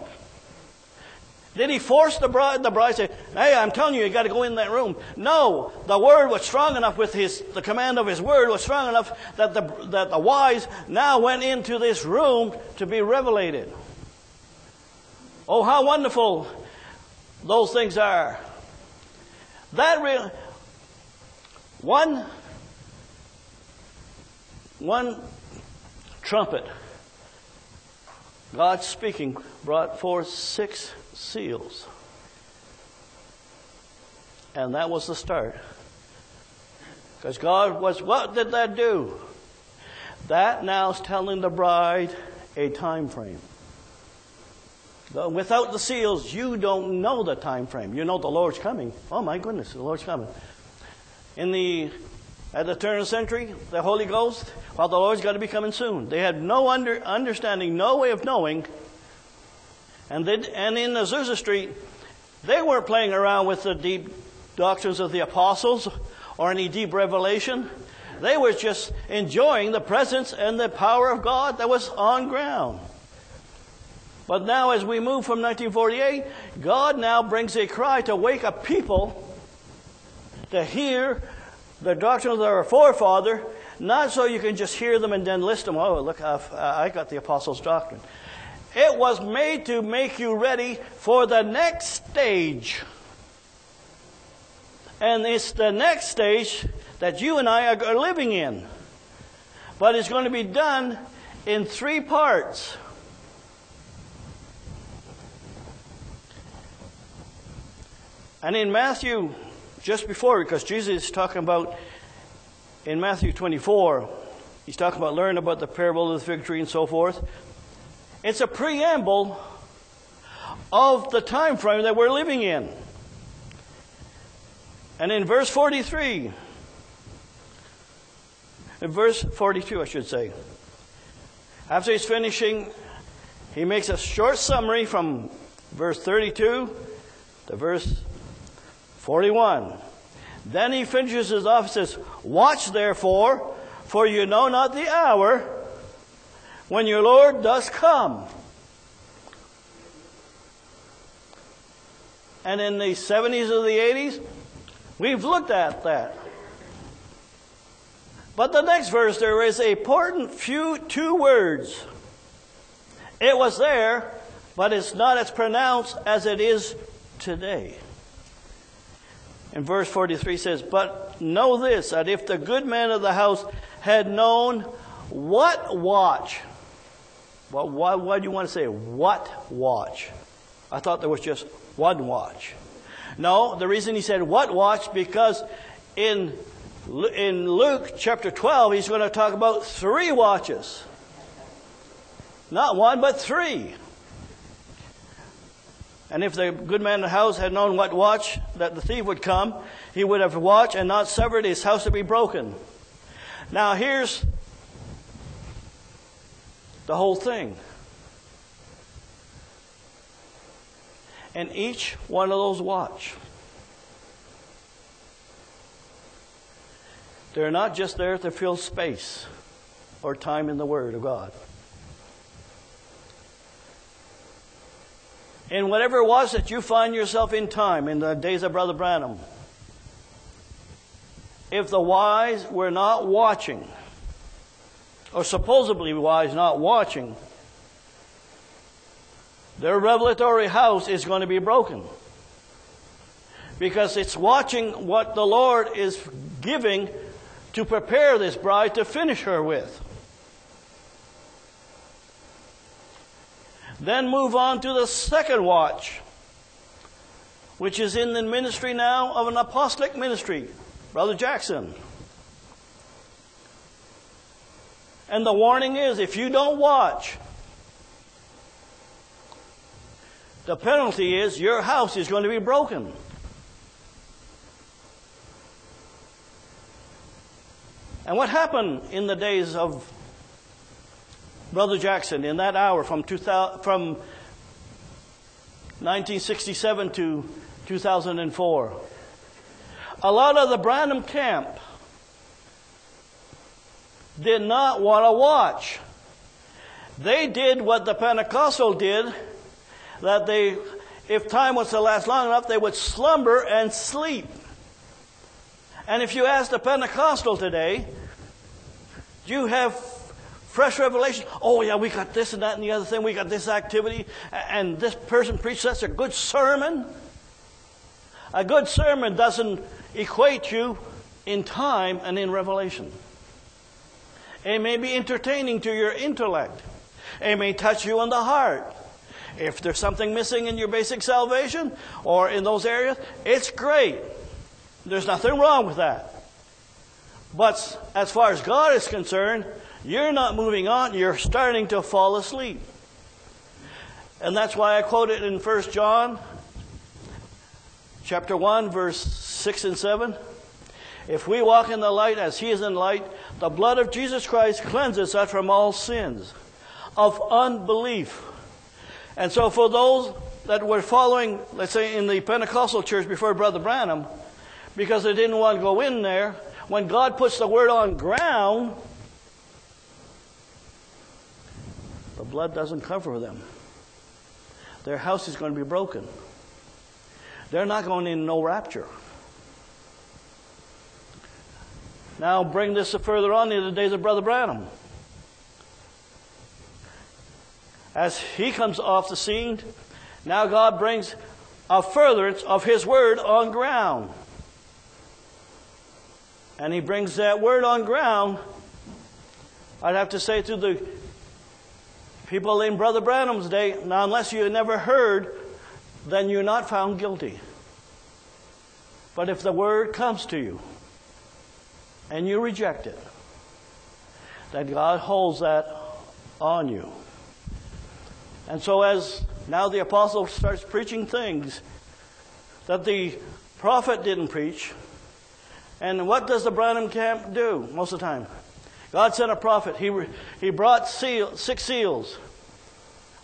Did he force the bride? The bride said, "Hey, I'm telling you, you got to go in that room." No, the word was strong enough with his the command of his word was strong enough that the that the wise now went into this room to be revelated. Oh, how wonderful those things are! That real one one trumpet. God speaking brought forth six seals. And that was the start. Because God was, what did that do? That now is telling the bride a time frame. Without the seals, you don't know the time frame. You know the Lord's coming. Oh my goodness, the Lord's coming. In the at the turn of the century, the Holy Ghost, well, the Lord's got to be coming soon. They had no under, understanding, no way of knowing and, they, and in Azusa Street, they weren't playing around with the deep doctrines of the apostles or any deep revelation. They were just enjoying the presence and the power of God that was on ground. But now, as we move from 1948, God now brings a cry to wake up people to hear the doctrine of our forefather, not so you can just hear them and then list them. Oh, look, I've, I got the apostles' doctrine. It was made to make you ready for the next stage. And it's the next stage that you and I are living in. But it's going to be done in three parts. And in Matthew, just before, because Jesus is talking about in Matthew 24, he's talking about learning about the parable of the fig tree and so forth. It's a preamble of the time frame that we're living in. And in verse 43, in verse 42, I should say, after he's finishing, he makes a short summary from verse 32 to verse 41. Then he finishes his off and says, Watch therefore, for you know not the hour when your Lord does come. And in the 70s or the 80s, we've looked at that. But the next verse, there is a important few two words. It was there, but it's not as pronounced as it is today. In verse 43 says, But know this, that if the good man of the house had known what watch, well, why, why do you want to say what watch? I thought there was just one watch. No, the reason he said what watch, because in, in Luke chapter 12, he's going to talk about three watches. Not one, but three. And if the good man of the house had known what watch that the thief would come, he would have watched and not suffered his house to be broken. Now here's the whole thing. And each one of those watch. They're not just there to fill space or time in the Word of God. In whatever it was that you find yourself in time, in the days of Brother Branham, if the wise were not watching, or supposedly wise not watching, their revelatory house is going to be broken. Because it's watching what the Lord is giving to prepare this bride to finish her with. Then move on to the second watch, which is in the ministry now of an apostolic ministry, Brother Jackson. And the warning is if you don't watch, the penalty is your house is going to be broken. And what happened in the days of Brother Jackson in that hour from, 2000, from 1967 to 2004. A lot of the Branham camp did not want to watch. They did what the Pentecostal did, that they, if time was to last long enough, they would slumber and sleep. And if you ask the Pentecostal today, you have Fresh revelation. Oh, yeah, we got this and that and the other thing. We got this activity. And this person preached that's a good sermon. A good sermon doesn't equate you in time and in revelation. It may be entertaining to your intellect. It may touch you in the heart. If there's something missing in your basic salvation or in those areas, it's great. There's nothing wrong with that. But as far as God is concerned, you're not moving on, you're starting to fall asleep. And that's why I quote it in 1 John chapter 1 verse 6 and 7. If we walk in the light as he is in light, the blood of Jesus Christ cleanses us from all sins of unbelief. And so for those that were following, let's say in the Pentecostal church before Brother Branham, because they didn't want to go in there, when God puts the word on ground, The blood doesn't cover them. Their house is going to be broken. They're not going in no rapture. Now bring this further on in the days of Brother Branham. As he comes off the scene, now God brings a furtherance of his word on ground. And he brings that word on ground, I'd have to say to the People in Brother Branham's day, now unless you never heard, then you're not found guilty. But if the word comes to you and you reject it, then God holds that on you. And so, as now the apostle starts preaching things that the prophet didn't preach. And what does the Branham camp do most of the time? God sent a prophet. He, he brought seal, six seals.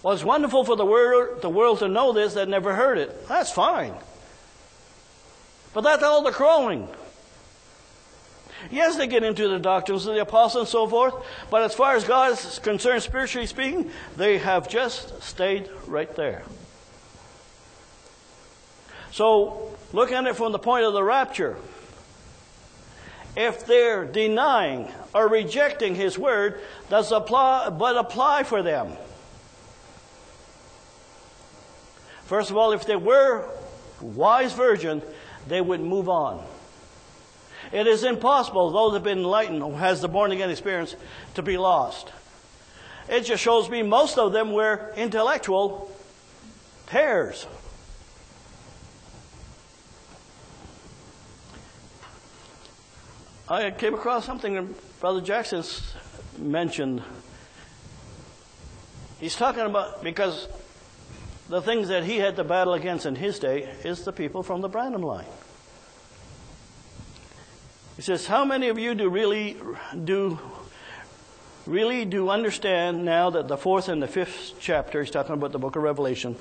Well, it's wonderful for the world, the world to know this that never heard it. That's fine. But that's all the crawling. Yes, they get into the doctrines of the apostles and so forth, but as far as God is concerned, spiritually speaking, they have just stayed right there. So, look at it from the point of the rapture. If they're denying or rejecting His word, does apply, but apply for them? First of all, if they were wise virgin, they would move on. It is impossible, those have been enlightened, who has the born again experience, to be lost. It just shows me most of them were intellectual tares. I came across something that Brother Jackson mentioned. He's talking about, because the things that he had to battle against in his day is the people from the Branham line. He says, How many of you do really do really do understand now that the fourth and the fifth chapter, he's talking about the book of Revelation,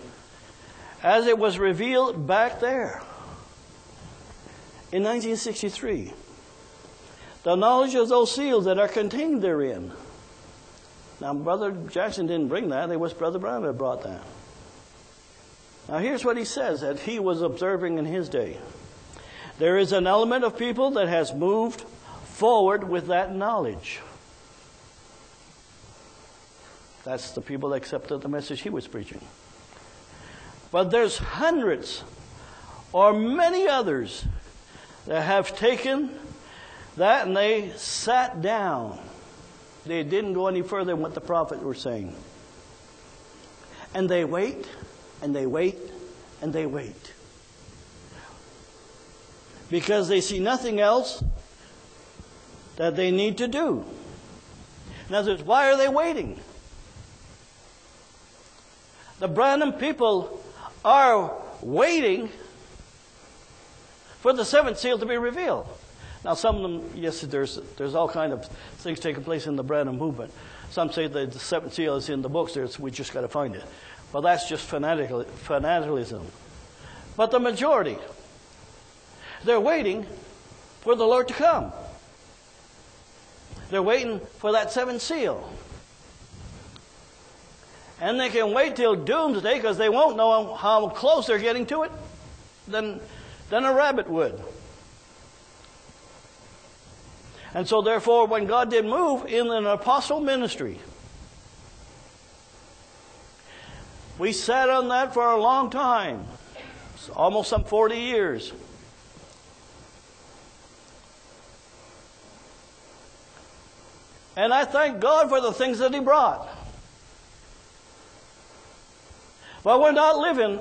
as it was revealed back there in 1963, the knowledge of those seals that are contained therein. Now, Brother Jackson didn't bring that, it was Brother Branham that brought that. Now, here's what he says that he was observing in his day. There is an element of people that has moved forward with that knowledge. That's the people that accepted the message he was preaching. But there's hundreds or many others that have taken that and they sat down. They didn't go any further than what the prophet were saying. And they wait and they wait and they wait. Because they see nothing else that they need to do. In other words, why are they waiting? The Branham people are waiting for the seventh seal to be revealed. Now, some of them, yes, there's, there's all kind of things taking place in the Branham movement. Some say that the seventh seal is in the books, there's, we just got to find it. But that's just fanatical, fanaticism. But the majority, they're waiting for the Lord to come. They're waiting for that seventh seal. And they can wait till doomsday because they won't know how close they're getting to it than, than a rabbit would. And so, therefore, when God did move in an apostle ministry, we sat on that for a long time, almost some 40 years. And I thank God for the things that He brought. But we're not living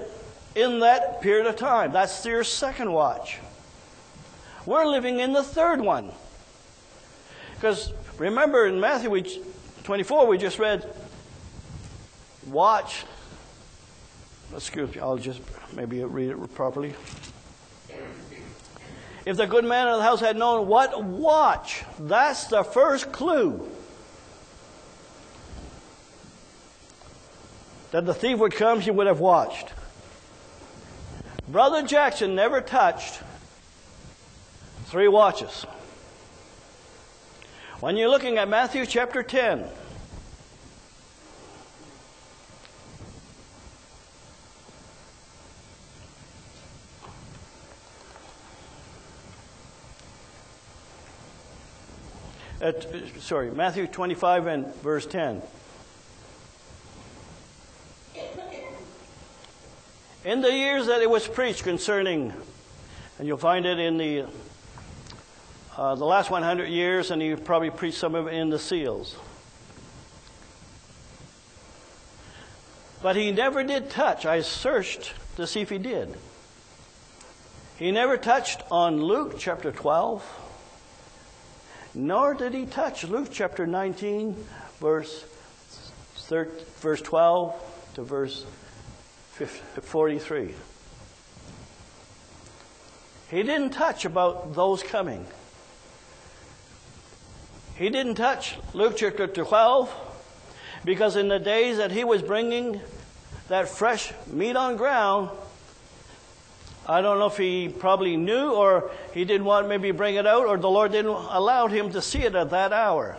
in that period of time. That's your second watch. We're living in the third one. Because remember in Matthew 24, we just read, watch. Excuse me, I'll just maybe read it properly. If the good man of the house had known what watch, that's the first clue. That the thief would come, he would have watched. Brother Jackson never touched three watches. When you're looking at Matthew chapter 10, uh, At, sorry, Matthew 25 and verse 10. In the years that it was preached concerning, and you'll find it in the uh, the last 100 years, and he probably preached some of it in the seals. But he never did touch. I searched to see if he did. He never touched on Luke chapter 12, nor did he touch Luke chapter 19, verse, 13, verse 12 to verse 43. He didn't touch about those coming. He didn't touch Luke chapter 12 because in the days that he was bringing that fresh meat on ground, I don't know if he probably knew or he didn't want maybe bring it out or the Lord didn't allow him to see it at that hour.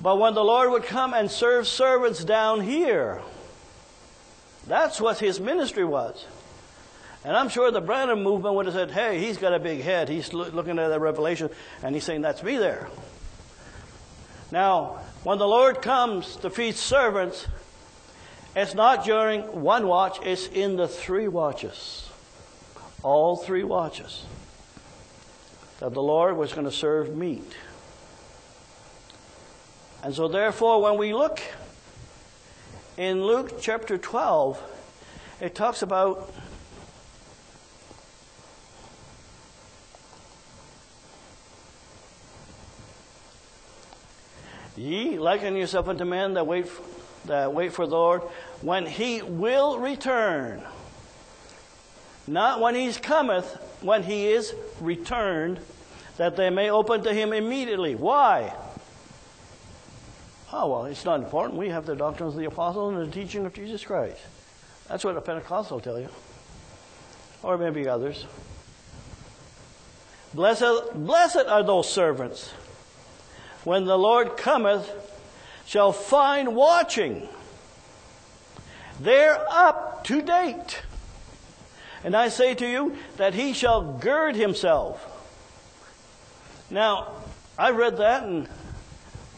But when the Lord would come and serve servants down here, that's what his ministry was. And I'm sure the Branham movement would have said, hey, he's got a big head. He's looking at that revelation and he's saying, that's me there. Now, when the Lord comes to feed servants, it's not during one watch, it's in the three watches. All three watches. That the Lord was going to serve meat. And so, therefore, when we look in Luke chapter 12, it talks about Ye liken yourself unto men that wait, that wait for the Lord when he will return. Not when he cometh, when he is returned, that they may open to him immediately. Why? Oh, well, it's not important. We have the doctrines of the apostles and the teaching of Jesus Christ. That's what a Pentecostal will tell you. Or maybe others. Blessed, blessed are those servants when the Lord cometh, shall find watching. They're up to date. And I say to you that he shall gird himself. Now, I read that and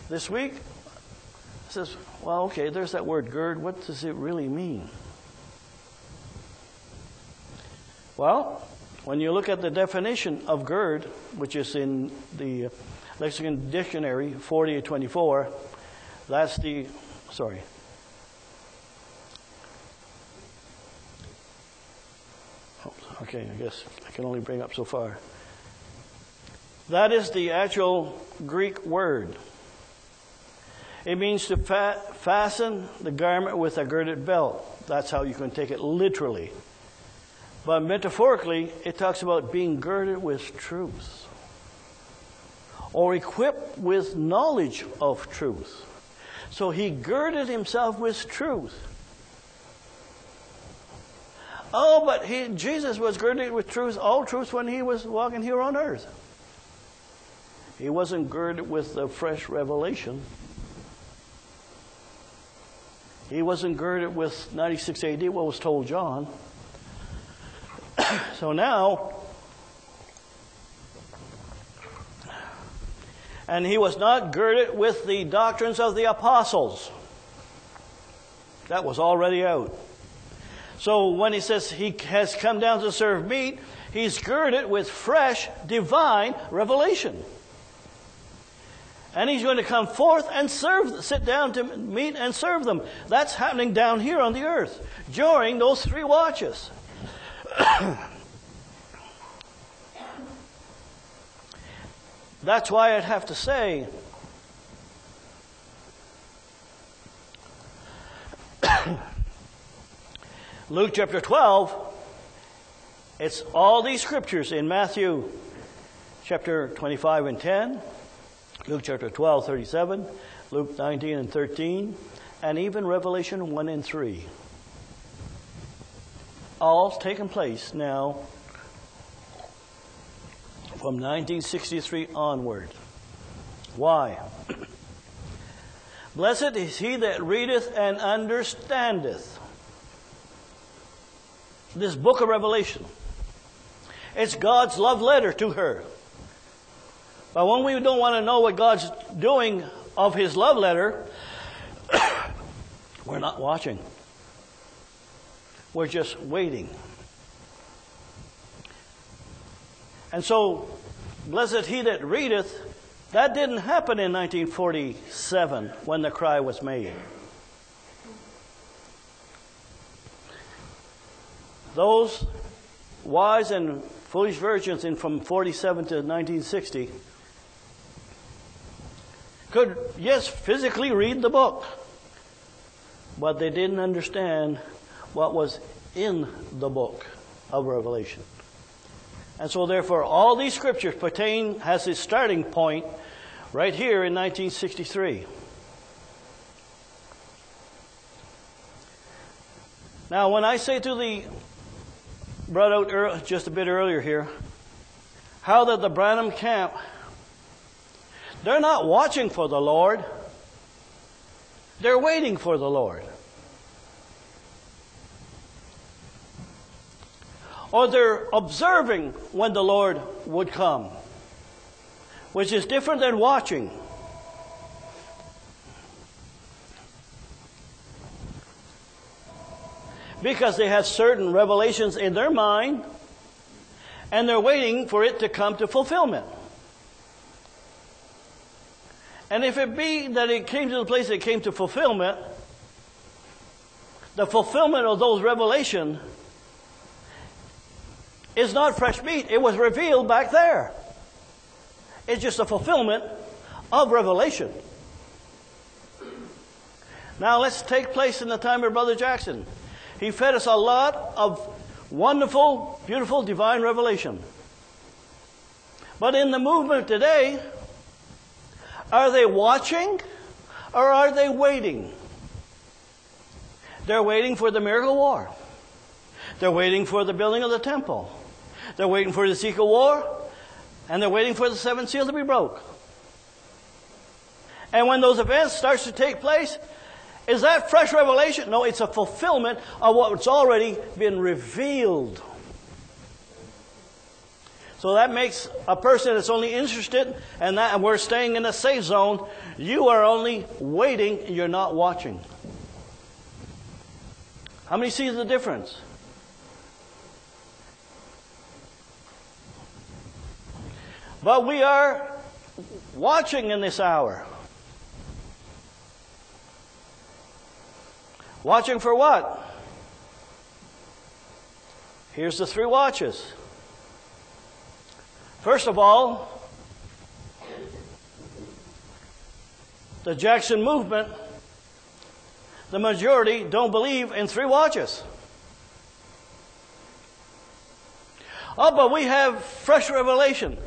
this week says, well, okay, there's that word gird. What does it really mean? Well, when you look at the definition of gird, which is in the Lexicon Dictionary 4024, that's the, sorry. Oh, okay, I guess I can only bring up so far. That is the actual Greek word. It means to fa- fasten the garment with a girded belt. That's how you can take it literally. But metaphorically, it talks about being girded with truth or equipped with knowledge of truth. So he girded himself with truth. Oh, but he, Jesus was girded with truth, all truth, when he was walking here on earth. He wasn't girded with the fresh revelation. He wasn't girded with 96 AD, what was told John. so now, and he was not girded with the doctrines of the apostles. That was already out. So when he says he has come down to serve meat, he's girded with fresh divine revelation. And he's going to come forth and serve, sit down to meet and serve them. That's happening down here on the earth during those three watches. That's why I'd have to say Luke chapter 12, it's all these scriptures in Matthew chapter 25 and 10, Luke chapter 12, 37, Luke 19 and 13, and even Revelation 1 and 3. All taken place now from 1963 onward. Why? Blessed is he that readeth and understandeth this book of Revelation. It's God's love letter to her. But when we don't want to know what God's doing of his love letter, we're not watching. We're just waiting. And so, blessed he that readeth, that didn't happen in 1947 when the cry was made. Those wise and foolish virgins in from 47 to 1960 could, yes, physically read the book, but they didn't understand what was in the book of Revelation. And so, therefore, all these scriptures pertain, has its starting point right here in 1963. Now, when I say to the, brought out ear- just a bit earlier here, how that the Branham camp, they're not watching for the Lord, they're waiting for the Lord. Or they're observing when the Lord would come, which is different than watching. Because they have certain revelations in their mind and they're waiting for it to come to fulfillment. And if it be that it came to the place that it came to fulfillment, the fulfillment of those revelations is not fresh meat. It was revealed back there. It's just a fulfillment of revelation. Now let's take place in the time of Brother Jackson. He fed us a lot of wonderful, beautiful, divine revelation. But in the movement today, are they watching or are they waiting? They're waiting for the miracle war. They're waiting for the building of the temple. They're waiting for the Ezekiel war. And they're waiting for the seventh seal to be broke. And when those events starts to take place, is that fresh revelation? No, it's a fulfillment of what's already been revealed. So that makes a person that's only interested and that and we're staying in a safe zone, you are only waiting, you're not watching. How many see the difference? But we are watching in this hour. Watching for what? Here's the three watches. First of all, the Jackson movement, the majority don't believe in three watches. Oh, but we have fresh revelation.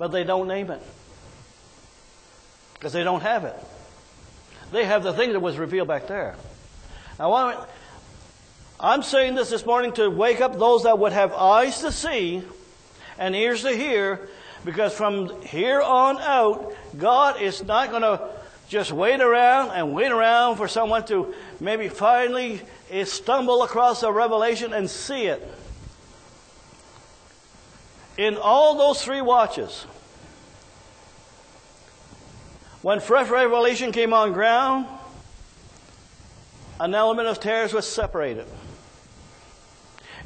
But they don't name it. Because they don't have it. They have the thing that was revealed back there. Now, I'm saying this this morning to wake up those that would have eyes to see and ears to hear, because from here on out, God is not going to just wait around and wait around for someone to maybe finally eh, stumble across a revelation and see it. In all those three watches, when fresh revelation came on ground, an element of tares was separated.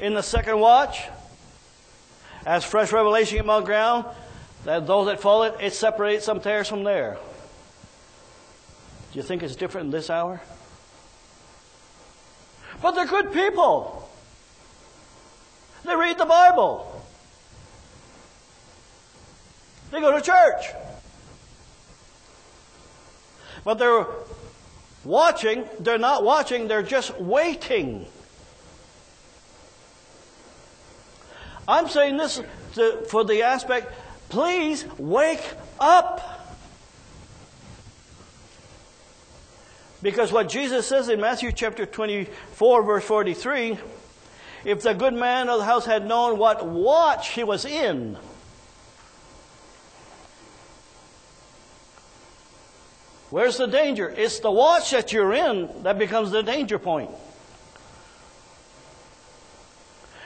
In the second watch, as fresh revelation came on ground, that those that followed, it separated some tares from there. Do you think it's different in this hour? But they're good people. They read the Bible. They go to church. But they're watching, they're not watching, they're just waiting. I'm saying this to, for the aspect, please wake up. Because what Jesus says in Matthew chapter 24, verse 43, if the good man of the house had known what watch he was in, Where's the danger? It's the watch that you're in that becomes the danger point.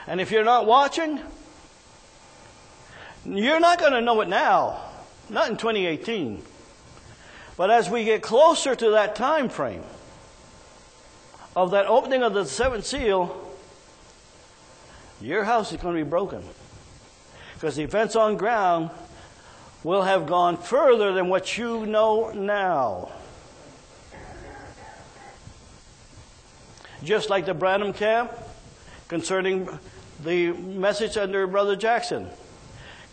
And if you're not watching, you're not going to know it now, not in 2018. But as we get closer to that time frame of that opening of the seventh seal, your house is going to be broken. Because the events on ground will have gone further than what you know now. Just like the Branham camp concerning the message under Brother Jackson.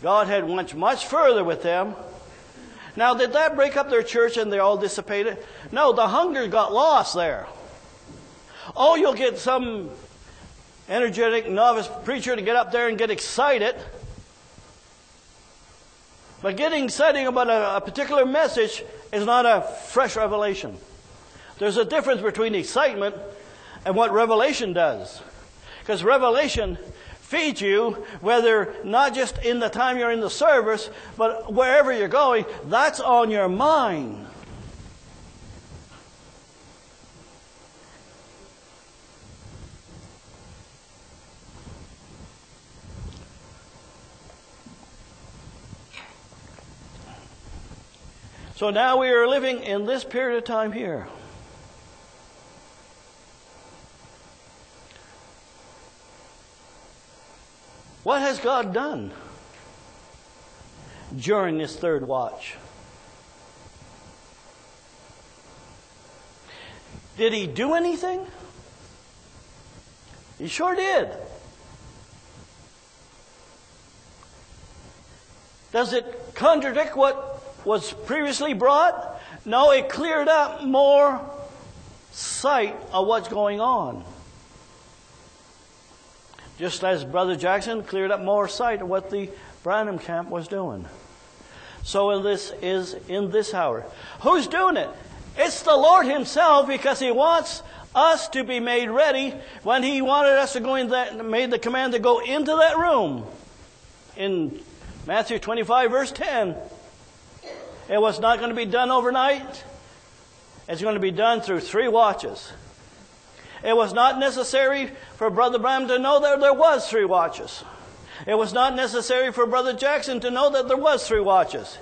God had went much further with them. Now, did that break up their church and they all dissipated? No, the hunger got lost there. Oh, you'll get some energetic novice preacher to get up there and get excited. But getting excited about a, a particular message is not a fresh revelation. There's a difference between excitement and what revelation does. Because revelation feeds you, whether not just in the time you're in the service, but wherever you're going, that's on your mind. So now we are living in this period of time here. What has God done during this third watch? Did he do anything? He sure did. Does it contradict what was previously brought? No, it cleared up more sight of what's going on. Just as Brother Jackson cleared up more sight of what the Branham camp was doing. So in this is in this hour. Who's doing it? It's the Lord Himself because He wants us to be made ready when He wanted us to go in that made the command to go into that room. In Matthew 25 verse 10. It was not going to be done overnight. It's going to be done through three watches. It was not necessary for Brother Branham to know that there was three watches. It was not necessary for Brother Jackson to know that there was three watches.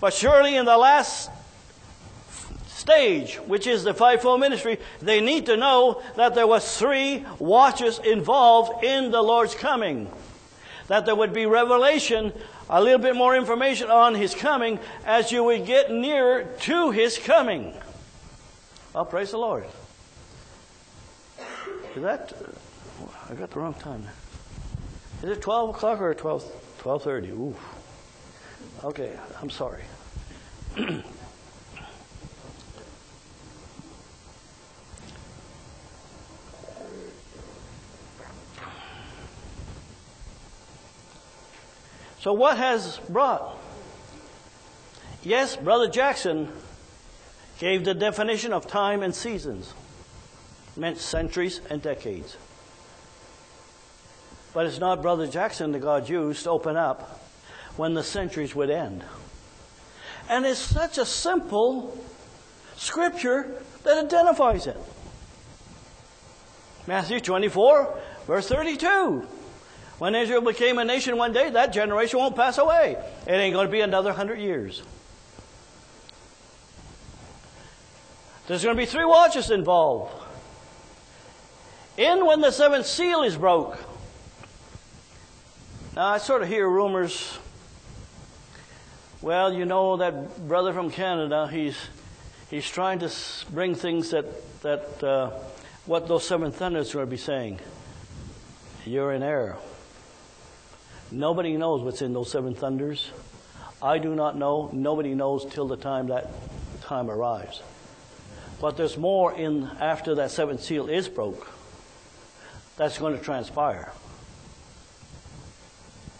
But surely in the last stage, which is the fivefold ministry, they need to know that there was three watches involved in the Lord's coming. That there would be revelation, a little bit more information on His coming as you would get nearer to His coming. Well, praise the Lord. Is that, I got the wrong time. Is it 12 o'clock or 12, 12.30? Ooh. Okay, I'm sorry. so what has brought? Yes, Brother Jackson gave the definition of time and seasons meant centuries and decades. But it's not Brother Jackson that God used to open up when the centuries would end. And it's such a simple scripture that identifies it. Matthew 24, verse 32. When Israel became a nation one day, that generation won't pass away. It ain't going to be another hundred years. There's going to be three watches involved in when the seventh seal is broke. Now, I sort of hear rumors. Well, you know that brother from Canada, he's, he's trying to bring things that, that uh, what those seven thunders are going to be saying. You're in error. Nobody knows what's in those seven thunders. I do not know. Nobody knows till the time that time arrives. But there's more in after that seventh seal is broke that's going to transpire.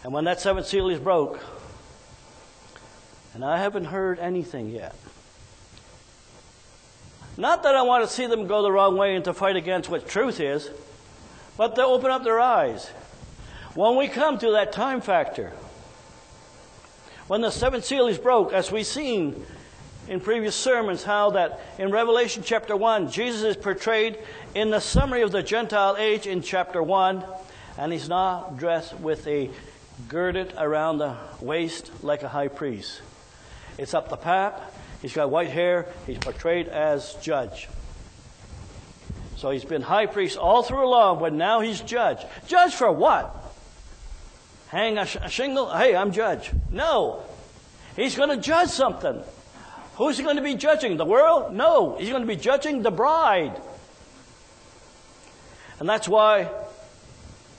And when that seventh seal is broke, and I haven't heard anything yet. Not that I want to see them go the wrong way and to fight against what truth is, but to open up their eyes. When we come to that time factor, when the seventh seal is broke, as we've seen in previous sermons how that in Revelation chapter 1, Jesus is portrayed in the summary of the Gentile age in chapter 1, and he's not dressed with a girded around the waist like a high priest. It's up the pap, he's got white hair, he's portrayed as judge. So he's been high priest all through along, but now he's judge. Judge for what? Hang a, sh- a shingle? Hey, I'm judge. No. He's going to judge something. Who's he going to be judging? The world? No. He's going to be judging the bride. And that's why,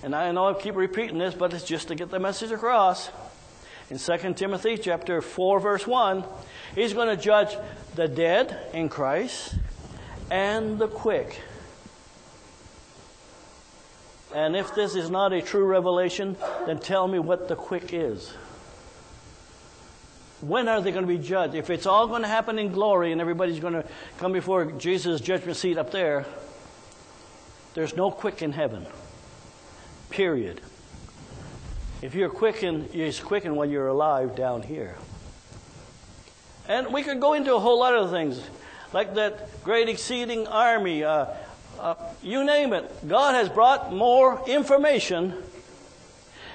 and I know I keep repeating this, but it's just to get the message across. In 2 Timothy chapter 4, verse 1, he's going to judge the dead in Christ and the quick And if this is not a true revelation, then tell me what the quick is. When are they going to be judged? If it's all going to happen in glory and everybody's going to come before Jesus' judgment seat up there, there's no quick in heaven. Period. If you're quickened, you're quickened when you're alive down here. And we could go into a whole lot of things, like that great exceeding army. Uh, uh, you name it. God has brought more information.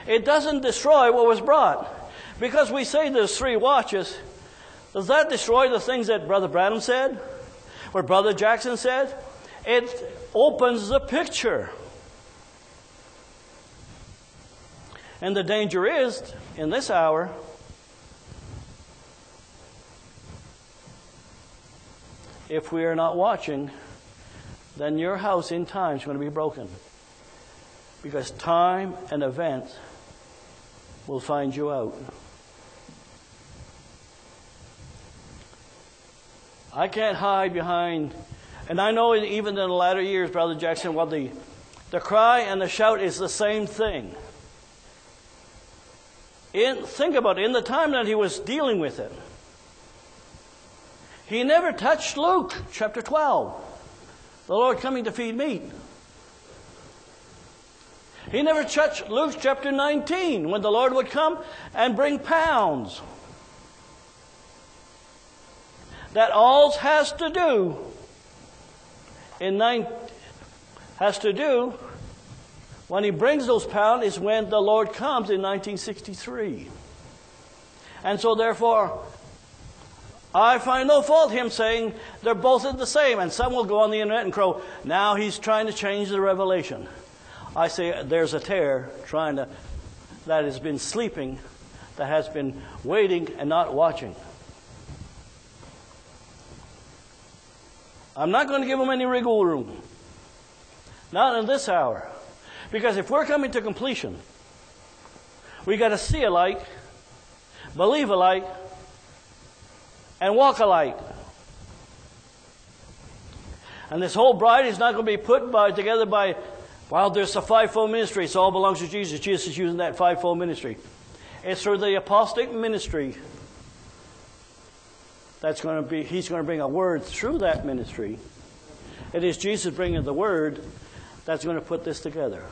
It doesn't destroy what was brought. Because we say there's three watches, does that destroy the things that Brother Branham said? Or Brother Jackson said? It opens the picture. And the danger is, in this hour, if we are not watching, then your house in time is going to be broken. Because time and events will find you out. I can't hide behind, and I know even in the latter years, Brother Jackson, what the, the cry and the shout is the same thing. In, think about it, in the time that he was dealing with it, he never touched Luke chapter 12, the Lord coming to feed meat. He never touched Luke chapter 19 when the Lord would come and bring pounds. That all has to do in nine has to do when he brings those pounds is when the Lord comes in 1963. And so therefore I find no fault him saying they're both in the same. And some will go on the internet and crow, now he's trying to change the revelation. I say there's a tear trying to, that has been sleeping, that has been waiting and not watching. I'm not going to give them any wriggle room. Not in this hour. Because if we're coming to completion, we got to see alike, believe alike, and walk alike. And this whole bride is not going to be put by, together by well, there's a fivefold ministry. It all belongs to Jesus. Jesus is using that fivefold ministry. It's through the apostolic ministry that's going to be, he's going to bring a word through that ministry. It is Jesus bringing the word that's going to put this together.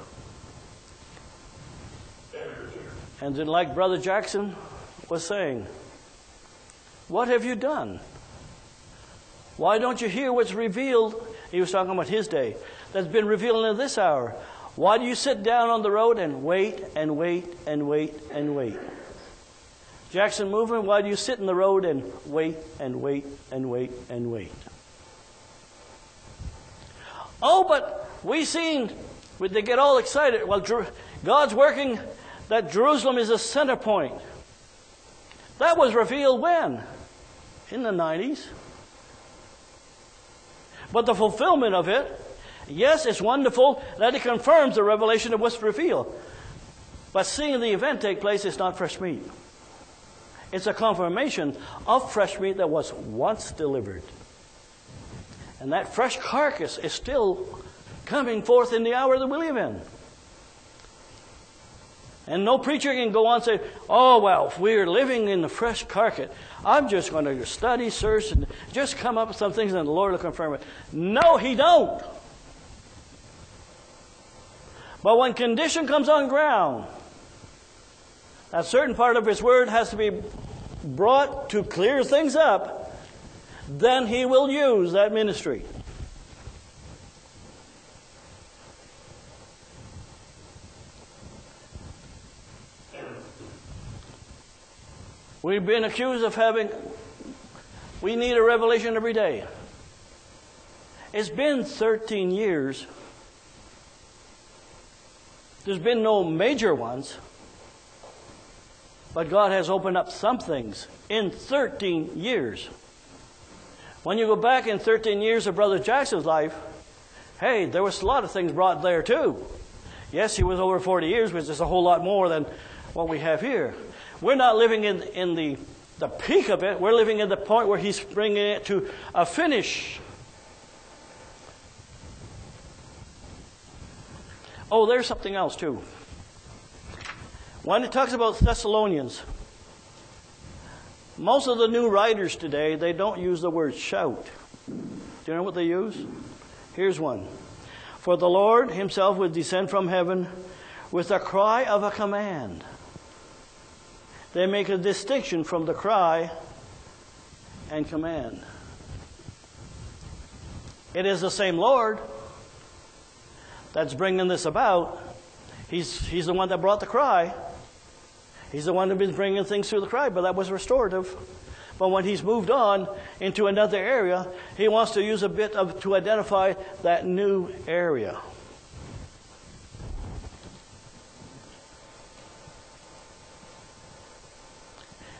And then, like Brother Jackson was saying, what have you done? Why don't you hear what's revealed? He was talking about his day that's been revealed in this hour. Why do you sit down on the road and wait and wait and wait and wait? Jackson Movement, why do you sit in the road and wait and wait and wait and wait? Oh, but we seen, they get all excited. Well, God's working that Jerusalem is a center point. That was revealed when? In the 90s. But the fulfillment of it Yes, it's wonderful that it confirms the revelation of what's revealed. But seeing the event take place is not fresh meat. It's a confirmation of fresh meat that was once delivered. And that fresh carcass is still coming forth in the hour that we live in. And no preacher can go on and say, oh, well, if we're living in the fresh carpet, I'm just going to study, search, and just come up with some things and the Lord will confirm it. No, He don't. But when condition comes on ground, a certain part of His Word has to be brought to clear things up, then He will use that ministry. We've been accused of having, we need a revelation every day. It's been 13 years there's been no major ones, but God has opened up some things in 13 years. When you go back in 13 years of Brother Jackson's life, hey, there was a lot of things brought there too. Yes, he was over 40 years, which is a whole lot more than what we have here. We're not living in, in the, the peak of it, we're living in the point where he's bringing it to a finish. Oh, there's something else too. When it talks about Thessalonians, most of the new writers today, they don't use the word shout. Do you know what they use? Here's one. For the Lord himself would descend from heaven with a cry of a command. They make a distinction from the cry and command. It is the same Lord that's bringing this about. He's, he's the one that brought the cry. He's the one who's been bringing things through the cry, but that was restorative. But when he's moved on into another area, he wants to use a bit of to identify that new area.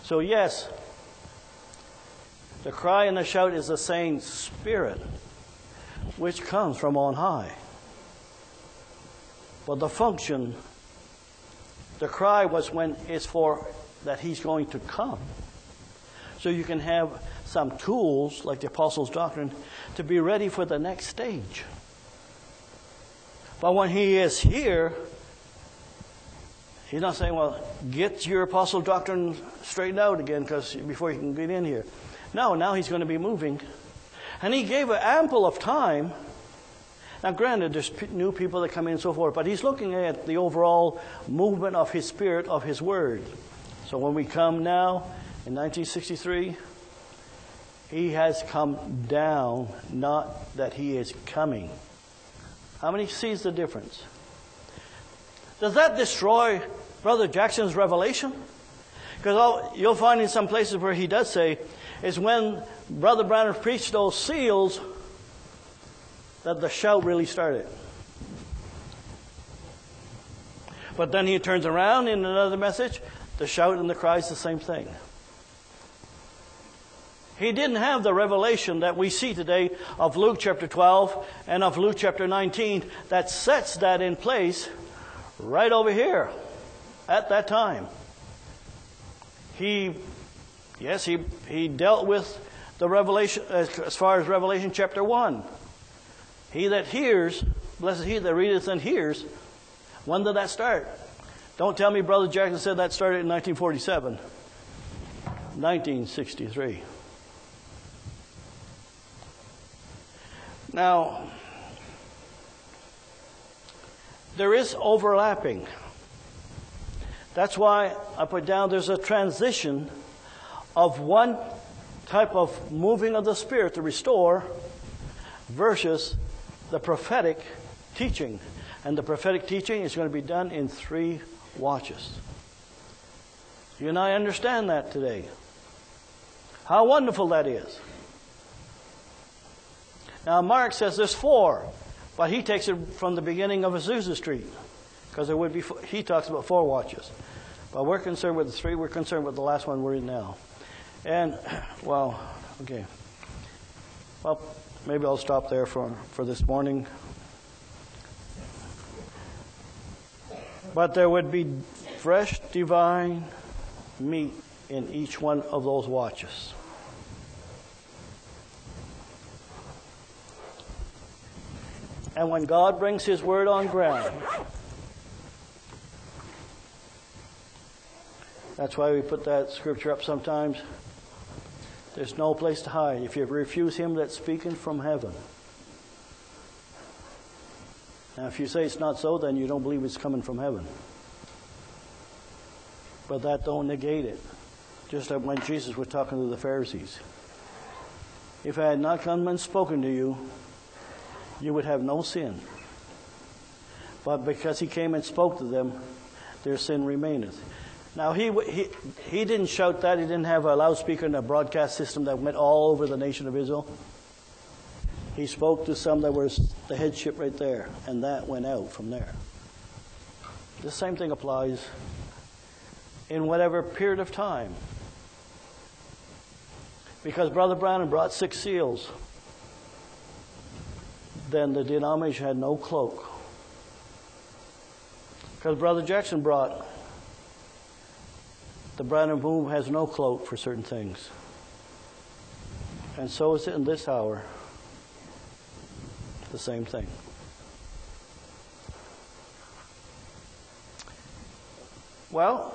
So, yes, the cry and the shout is the same spirit which comes from on high. But the function, the cry was when it's for that he's going to come. So you can have some tools, like the Apostles' Doctrine, to be ready for the next stage. But when he is here, he's not saying, well, get your Apostle Doctrine straightened out again because before you can get in here. No, now he's going to be moving. And he gave an ample of time. Now, granted, there's p- new people that come in and so forth, but he's looking at the overall movement of his spirit, of his word. So when we come now, in 1963, he has come down, not that he is coming. How many sees the difference? Does that destroy Brother Jackson's revelation? Because you'll find in some places where he does say, is when Brother Branham preached those seals that the shout really started. But then he turns around in another message, the shout and the cry is the same thing. He didn't have the revelation that we see today of Luke chapter 12 and of Luke chapter 19 that sets that in place right over here at that time. He, yes, he, he dealt with the revelation as, far as Revelation chapter 1. He that hears, blessed he that readeth and hears. When did that start? Don't tell me Brother Jackson said that started in 1947. 1963. Now, there is overlapping. That's why I put down there's a transition of one type of moving of the Spirit to restore versus the prophetic teaching. And the prophetic teaching is going to be done in three watches. You and I understand that today. How wonderful that is. Now, Mark says there's four, but he takes it from the beginning of Azusa Street because there would be. He talks about four watches, but we're concerned with the three. We're concerned with the last one we're in now, and well, okay. Well, maybe I'll stop there for for this morning. But there would be fresh divine meat in each one of those watches. And when God brings His word on ground, that's why we put that scripture up sometimes. There's no place to hide. If you refuse Him that's speaking from heaven. Now, if you say it's not so, then you don't believe it's coming from heaven. But that don't negate it. Just like when Jesus was talking to the Pharisees. If I had not come and spoken to you, you would have no sin. But because he came and spoke to them, their sin remaineth. Now, he, he, he didn't shout that. He didn't have a loudspeaker and a broadcast system that went all over the nation of Israel. He spoke to some that were the headship right there, and that went out from there. The same thing applies in whatever period of time. Because Brother Branham brought six seals then the denomination had no cloak. Because Brother Jackson brought the bride and groom has no cloak for certain things. And so is it in this hour. The same thing. Well,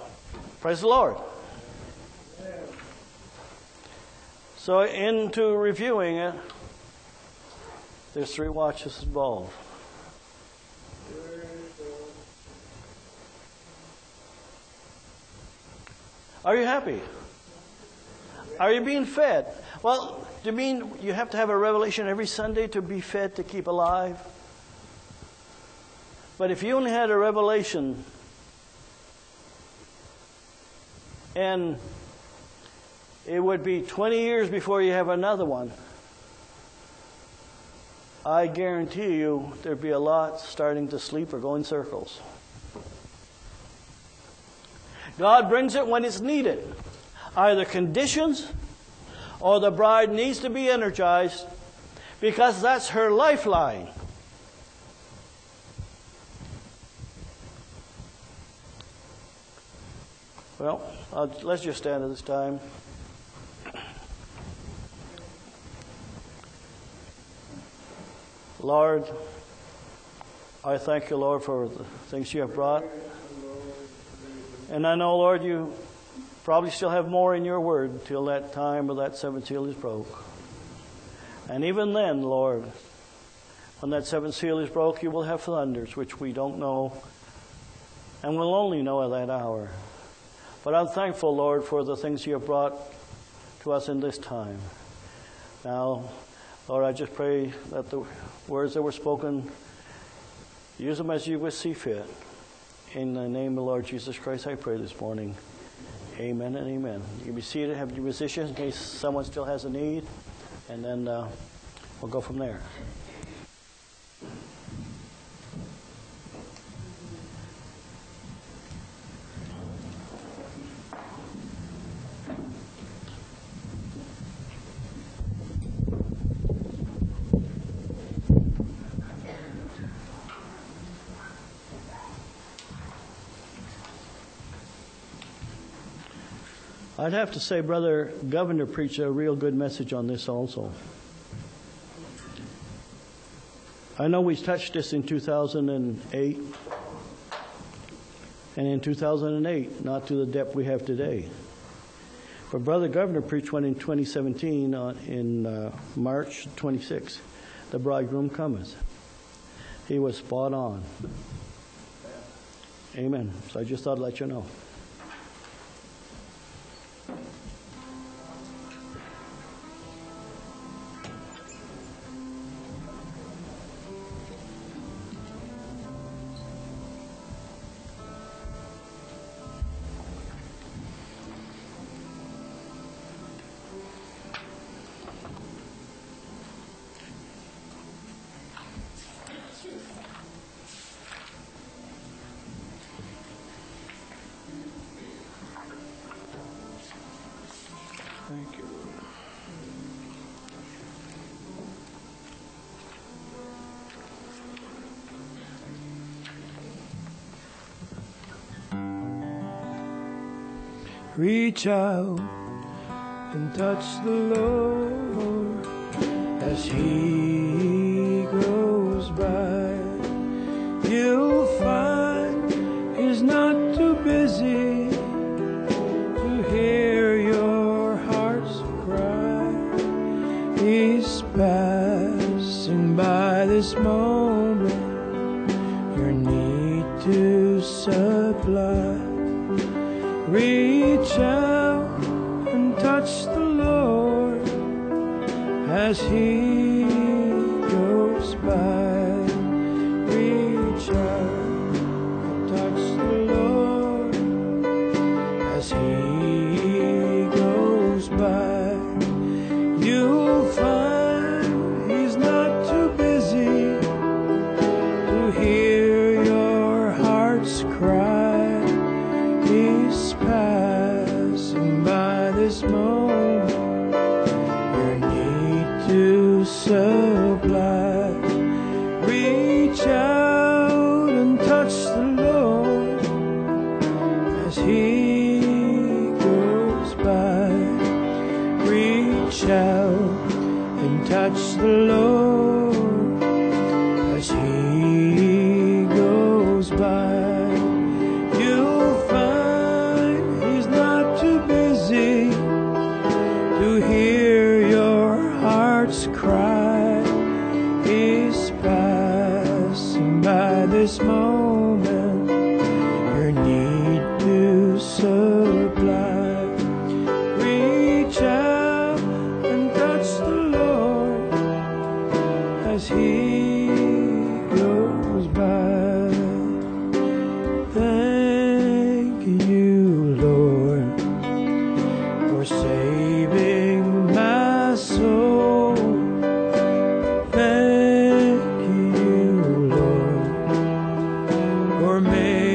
praise the Lord. So, into reviewing it, there's three watches involved. Are you happy? Are you being fed? Well, do you mean you have to have a revelation every Sunday to be fed to keep alive? But if you only had a revelation and it would be 20 years before you have another one, I guarantee you there'd be a lot starting to sleep or go in circles. God brings it when it's needed. Either conditions or the bride needs to be energized because that's her lifeline. Well, uh, let's just stand at this time. Lord, I thank you, Lord, for the things you have brought. And I know, Lord, you probably still have more in your word till that time where that seventh seal is broke. And even then, Lord, when that seventh seal is broke, you will have thunders, which we don't know, and we'll only know at that hour. But I'm thankful, Lord, for the things you have brought to us in this time. Now, Lord, I just pray that the words that were spoken, use them as you would see fit. In the name of the Lord Jesus Christ, I pray this morning. Amen and amen. You can be seated, have your musicians in case someone still has a need, and then uh, we'll go from there. I'd have to say, Brother Governor preached a real good message on this also. I know we touched this in 2008 and in 2008, not to the depth we have today. But Brother Governor preached one in 2017 on, in uh, March 26, The Bridegroom Cometh. He was spot on. Amen. So I just thought I'd let you know. Reach out and touch the Lord as He or may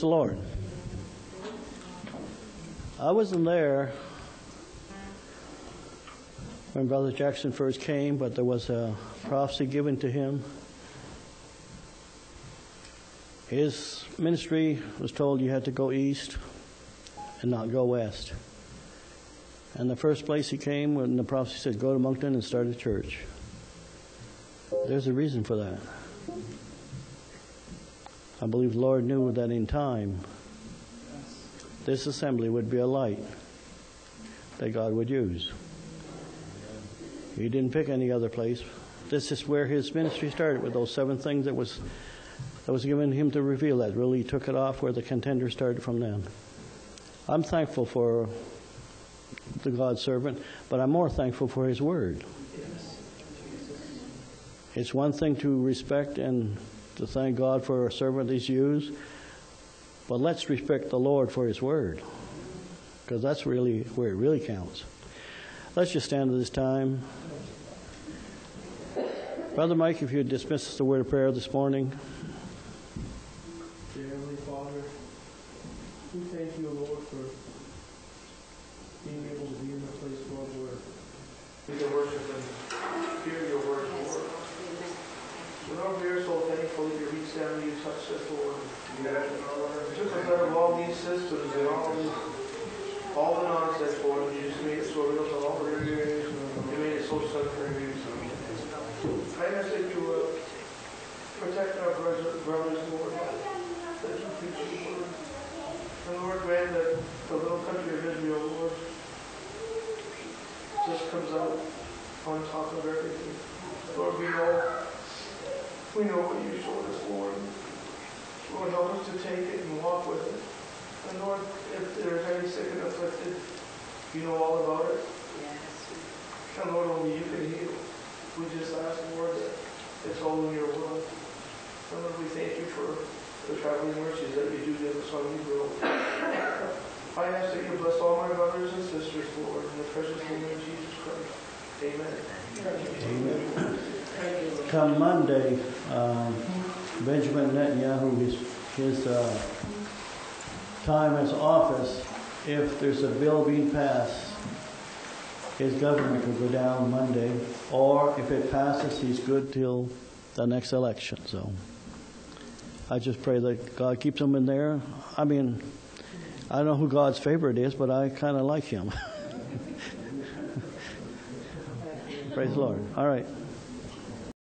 praise the Lord. I wasn't there when Brother Jackson first came, but there was a prophecy given to him. His ministry was told you had to go east and not go west. And the first place he came, when the prophecy said, go to Moncton and start a church. There's a reason for that. I believe the Lord knew that in time, this assembly would be a light that God would use. He didn't pick any other place. This is where his ministry started with those seven things that was that was given him to reveal that. Really took it off where the contender started from then. I'm thankful for the God's servant, but I'm more thankful for his word. It's one thing to respect and to thank God for a servant he's used, but let's respect the Lord for his word, because that's really where it really counts. Let's just stand at this time. Brother Mike, if you would dismiss us the word of prayer this morning. Dear Heavenly Father, we thank you, Lord, for being able to be in the place, Lord, where we can worship and hear your word, Lord. So Lord, we are so thankful that you reached down and you touched us, Lord. You took us out of all these systems and all these, all the nonsense, and you just made it so real to all the reviews. You made it so for. I ask that you uh, protect our brothers, brothers, Lord, that you preach your word. And Lord, grant that the little country of Israel, Lord, just comes out on top of everything. Lord, we know, we know what you showed us, Lord. Lord, help us to take it and walk with it. And Lord, if there's any sick and afflicted, you know all about it. Yes. And Lord, only you can heal. We just ask, Lord, that it's all in your will. And Lord, we thank you for the traveling mercies that you do give us on these roads. I ask that you bless all my brothers and sisters, Lord, in the precious name of Jesus Christ. Amen. Amen. Come Monday, um, Benjamin Netanyahu, his, his uh, time as office, if there's a bill being passed, his government will go down Monday, or if it passes, he's good till the next election. So I just pray that God keeps him in there. I mean, I don't know who God's favorite is, but I kind of like him. Praise the Lord. All right.